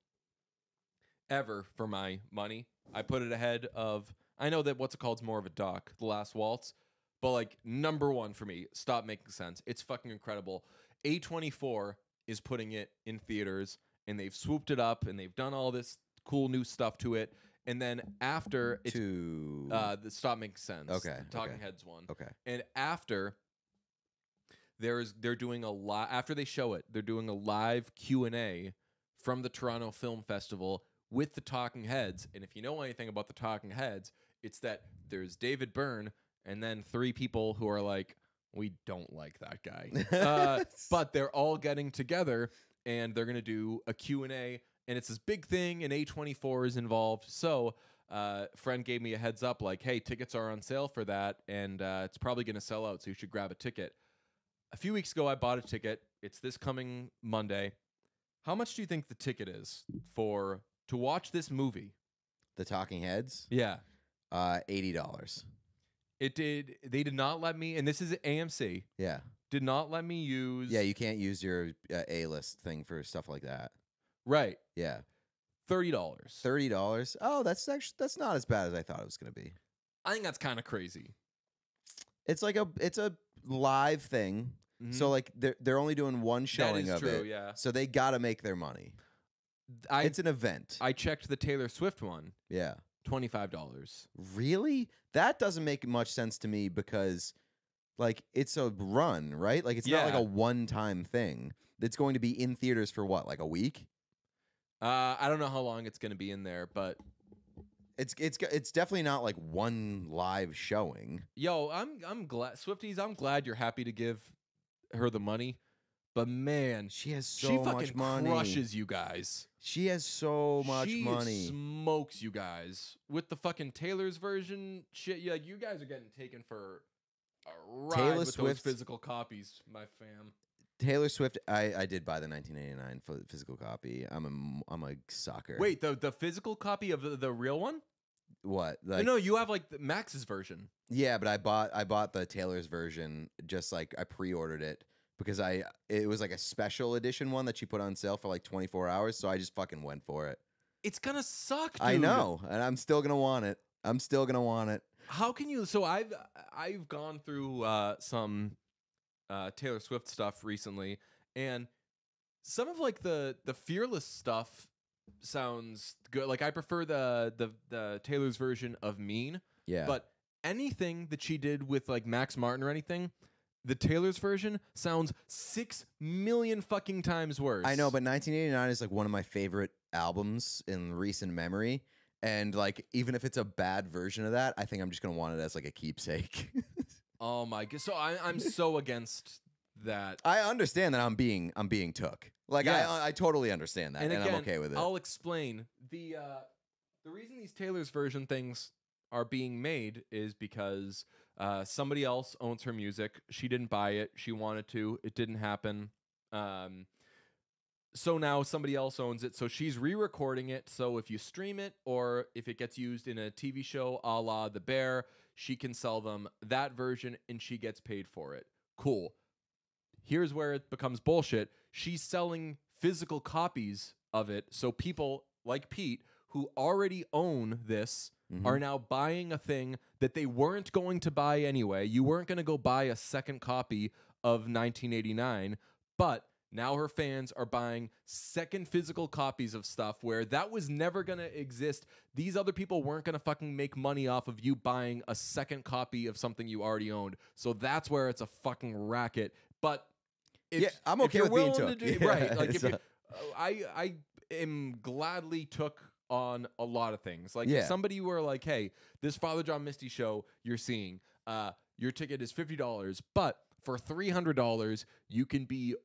ever for my money. I put it ahead of. I know that what's it called is more of a doc, The Last Waltz, but like number one for me. Stop Making Sense. It's fucking incredible. A24 is putting it in theaters, and they've swooped it up, and they've done all this cool new stuff to it. And then after it's to uh, the Stop Making Sense, Okay, Talking okay. Heads one, okay. and after there's they're doing a lot after they show it they're doing a live q&a from the toronto film festival with the talking heads and if you know anything about the talking heads it's that there's david byrne and then three people who are like we don't like that guy. [LAUGHS] Uh, but they're all getting together and they're going to do a q&a and it's this big thing and a24 is involved. So uh, friend gave me a heads up like hey tickets are on sale for that and uh, it's probably going to sell out so you should grab a ticket. A few weeks ago i bought a ticket. It's this coming monday. How much do you think the ticket is for to watch this movie? The Talking Heads, yeah uh, eighty dollars. it did they did not let me and this is amc Yeah, did not let me use yeah. You can't use your uh, A list thing for stuff like that. right Yeah, $30 thirty dollars. Oh, that's actually that's not as bad as I thought it was gonna be. i think that's kind of crazy It's like a it's a live thing. So like they're they're only doing one showing of true it. yeah So they gotta make their money. I, it's an event. I checked the taylor swift one yeah. $25 Really? That doesn't make much sense to me because like it's a run, right? Like it's not like a one-time thing. It's going to be in theaters for what? Like a week? uh, i don't know how long it's going to be in there but It's it's it's definitely not like one live showing. Yo, I'm I'm glad Swifties. I'm glad you're happy to give her the money, but man, She has so she much fucking money. crushes you guys. She has so much money. she money. smokes you guys with the fucking Taylor's version shit. Yeah, you guys are getting taken for a ride Taylor with Swift- those physical copies, my fam. Taylor Swift, I, I did buy the 1989 physical copy. I'm a I'm a sucker. Wait, the the physical copy of the, the real one? what? Uh, like, no, you have like the Max's version. Yeah, but I bought I bought the Taylor's version. Just like I pre-ordered it because I it was like a special edition one that she put on sale for like 24 hours. So I just fucking went for it. It's gonna suck. Dude. I know, and I'm still gonna want it. I'm still gonna want it. How can you? So I've I've gone through uh, some uh, Taylor Swift stuff recently, and some of like the the fearless stuff sounds good. Like I prefer the the the Taylor's version of Mean, Yeah. but anything that she did with like Max Martin or anything, the Taylor's version sounds six million fucking times worse. I know, but 1989 is like one of my favorite albums in recent memory. And like, even if it's a bad version of that, I think I'm just gonna want it as like a keepsake. [LAUGHS] oh my god, so I, I'm so against that. I understand that I'm being I'm being took. Like Yeah. I I totally understand that, and, and again, I'm okay with it. I'll explain the uh, the reason these Taylor's version things are being made is because uh, somebody else owns her music. She didn't buy it. She wanted to. It didn't happen. Um, so now somebody else owns it. So she's re-recording it. So if you stream it or if it gets used in a TV show, a la The Bear, she can sell them that version and she gets paid for it. Cool. Here's where it becomes bullshit. She's selling physical copies of it. So people like Pete, who already own this, Mhm. are now buying a thing that they weren't going to buy anyway. You weren't going to go buy a second copy of 1989, but now her fans are buying second physical copies of stuff where that was never going to exist. These other people weren't going to fucking make money off of you buying a second copy of something you already owned. So that's where it's a fucking racket. But if, Yeah, I'm if okay you're with being willing to do- [LAUGHS] Yeah, right. Like if you, a- I I am gladly took on a lot of things. Like Yeah. if somebody were like, "Hey, this Father John Misty show you're seeing, uh, your ticket is fifty dollars, but for three hundred dollars you can be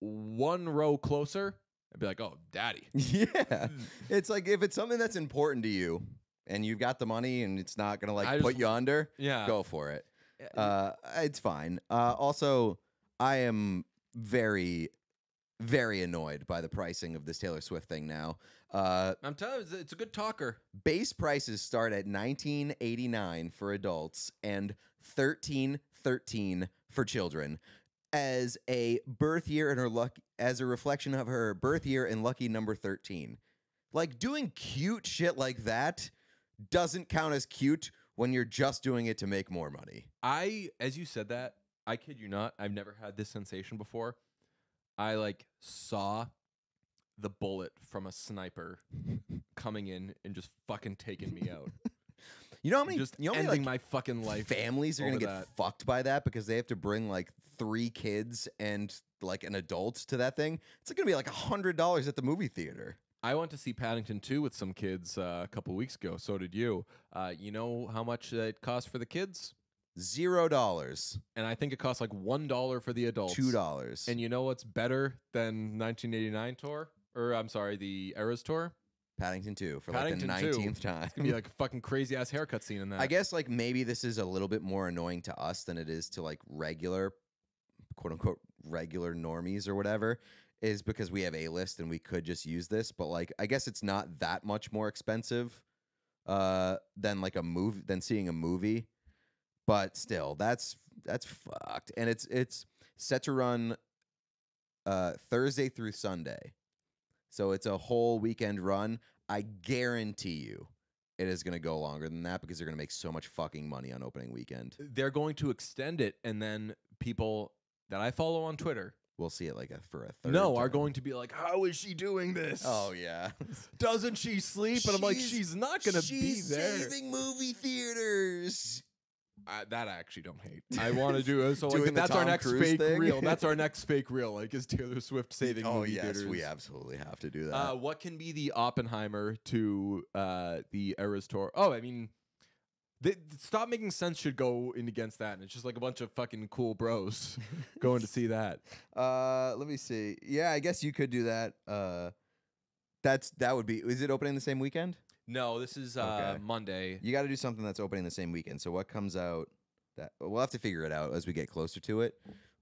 one row closer." I'd be like, "Oh, daddy." [LAUGHS] yeah, [LAUGHS] it's like if it's something that's important to you, and you've got the money, and it's not gonna like I put you under, Yeah. go for it. Uh, it's fine. Uh, also, I am very, very annoyed by the pricing of this Taylor Swift thing now. Uh, I'm telling you, it's a- it's a good talker. base prices start at 1989 for adults and 1313 for children as a birth year and her luck as a reflection of her birth year and lucky number 13 like doing cute shit like that doesn't count as cute when you're just doing it to make more money I, as you said that, I kid you not, I've never had this sensation before. I like saw the bullet from a sniper [LAUGHS] coming in and just fucking taking me out. [LAUGHS] you know how many just you know how ending many like, my fucking life. families are gonna get that. fucked by that because they have to bring like three kids and like an adult to that thing it's gonna be like a hundred dollars at the movie theater I went to see Paddington 2 with some kids uh, a couple weeks ago. So did you. Uh, you know how much it cost for the kids? Zero dollars. And I think it costs like $1 for the adults. Two dollars. And you know what's better than 1989 tour? Or I'm sorry, the Eras tour? Paddington 2 for Paddington like the 19th time. It's gonna be like a [LAUGHS] fucking crazy ass haircut scene in that. I guess like maybe this is a little bit more annoying to us than it is to like regular quote unquote regular normies or whatever is because we have a list and we could just use this but like I guess it's not that much more expensive uh than like a movie than seeing a movie but still that's that's fucked and it's it's set to run uh Thursday through Sunday so it's a whole weekend run I guarantee you it is going to go longer than that because they're going to make so much fucking money on opening weekend. they're going to extend it, and then people that I follow on Twitter We'll see it like a, for a third. no are going to be like, "How is she doing this? Oh yeah, doesn't she sleep?" And I'm like, She's- "She's not gonna be She's there." saving movie theaters. I, that I actually don't hate. I want to do [LAUGHS] it. So like, that's our next Cruise fake thing? reel. [LAUGHS] That's our next fake reel. Like, is Taylor Swift saving oh movie yes, theaters? we absolutely have to do that. Uh, what can be the Oppenheimer to uh, the Eras tour? Oh, I mean, the, the Stop Making Sense should go in against that. And it's just like a bunch of fucking cool bros [LAUGHS] going to see that. Uh, let me see. Yeah, I guess you could do that. Uh, that's that would be. Is it opening the same weekend? No, this is uh, Okay. Monday. You got to do something that's opening the same weekend. So what comes out? That we'll have to figure it out as we get closer to it.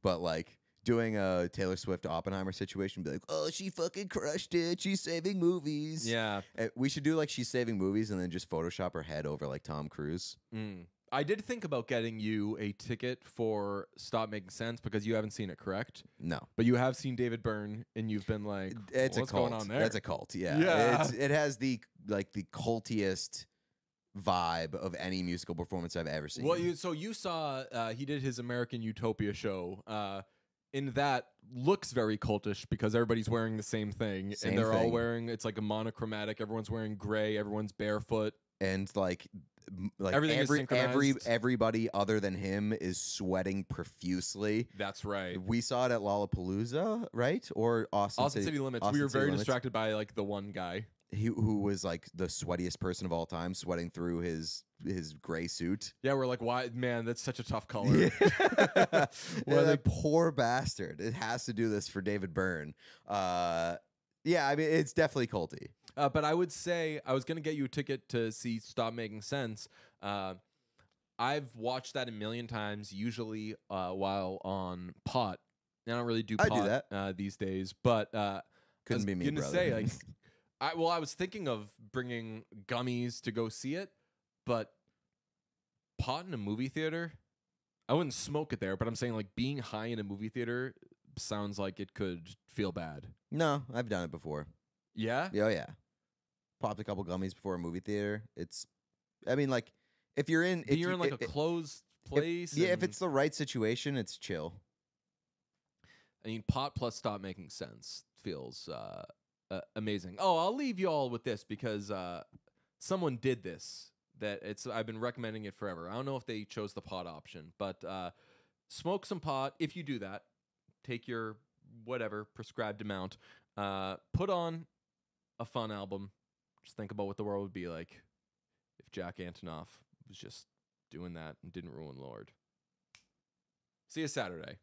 But like doing a Taylor Swift Oppenheimer situation, be like, oh, she fucking crushed it. She's saving movies. Yeah. Uh, we should do like she's saving movies and then just Photoshop her head over like Tom Cruise. Mm. I did think about getting you a ticket for Stop Making Sense because you haven't seen it, correct? No, But you have seen David Byrne, and you've been like, it's "What's a cult. going on there?" That's a cult. Yeah, Yeah. It's, it has the like the cultiest vibe of any musical performance I've ever seen. Well, you, so you saw uh, he did his American Utopia show, uh, in that looks very cultish because everybody's wearing the same thing Same and they're all wearing it's like a monochromatic. Everyone's wearing gray. Everyone's barefoot. and like like Everything is every every synchronized. everybody other than him is sweating profusely. That's right. We saw it at Lollapalooza, right? Or Austin, Austin City Limits. Austin we were City very Limits. distracted by like the one guy. He who was like the sweatiest person of all time, sweating through his his gray suit. Yeah, we're like, why, man? That's such a tough color. Yeah, [LAUGHS] [LAUGHS] they- poor bastard. It has to do this for David Byrne. Uh, yeah, I mean it's definitely culty. Uh, but I would say I was gonna get you a ticket to see Stop Making Sense. Uh, I've watched that a million times, usually uh, while on pot. I don't really do I do that. Uh, these days, but uh, Couldn't be me, gonna brother. say like, [LAUGHS] I well, I was thinking of bringing gummies to go see it, but pot in a movie theater. I wouldn't smoke it there, but I'm saying like being high in a movie theater sounds like it could feel bad. no, I've done it before. Yeah. Oh yeah, popped a couple gummies before a movie theater. It's, I mean, like if you're in, If if you're you- in like if- a closed if- place. yeah, if it's the right situation, it's chill. I mean, pot plus stop making sense feels uh, uh, amazing. Oh, I'll leave you all with this because uh, someone did this. That it's I've been recommending it forever. I don't know if they chose the pot option, but uh, smoke some pot. If you do that, take your whatever prescribed amount. Uh, put on a fun album. Just think about what the world would be like if Jack Antonoff was just doing that and didn't ruin Lorde. See you Saturday.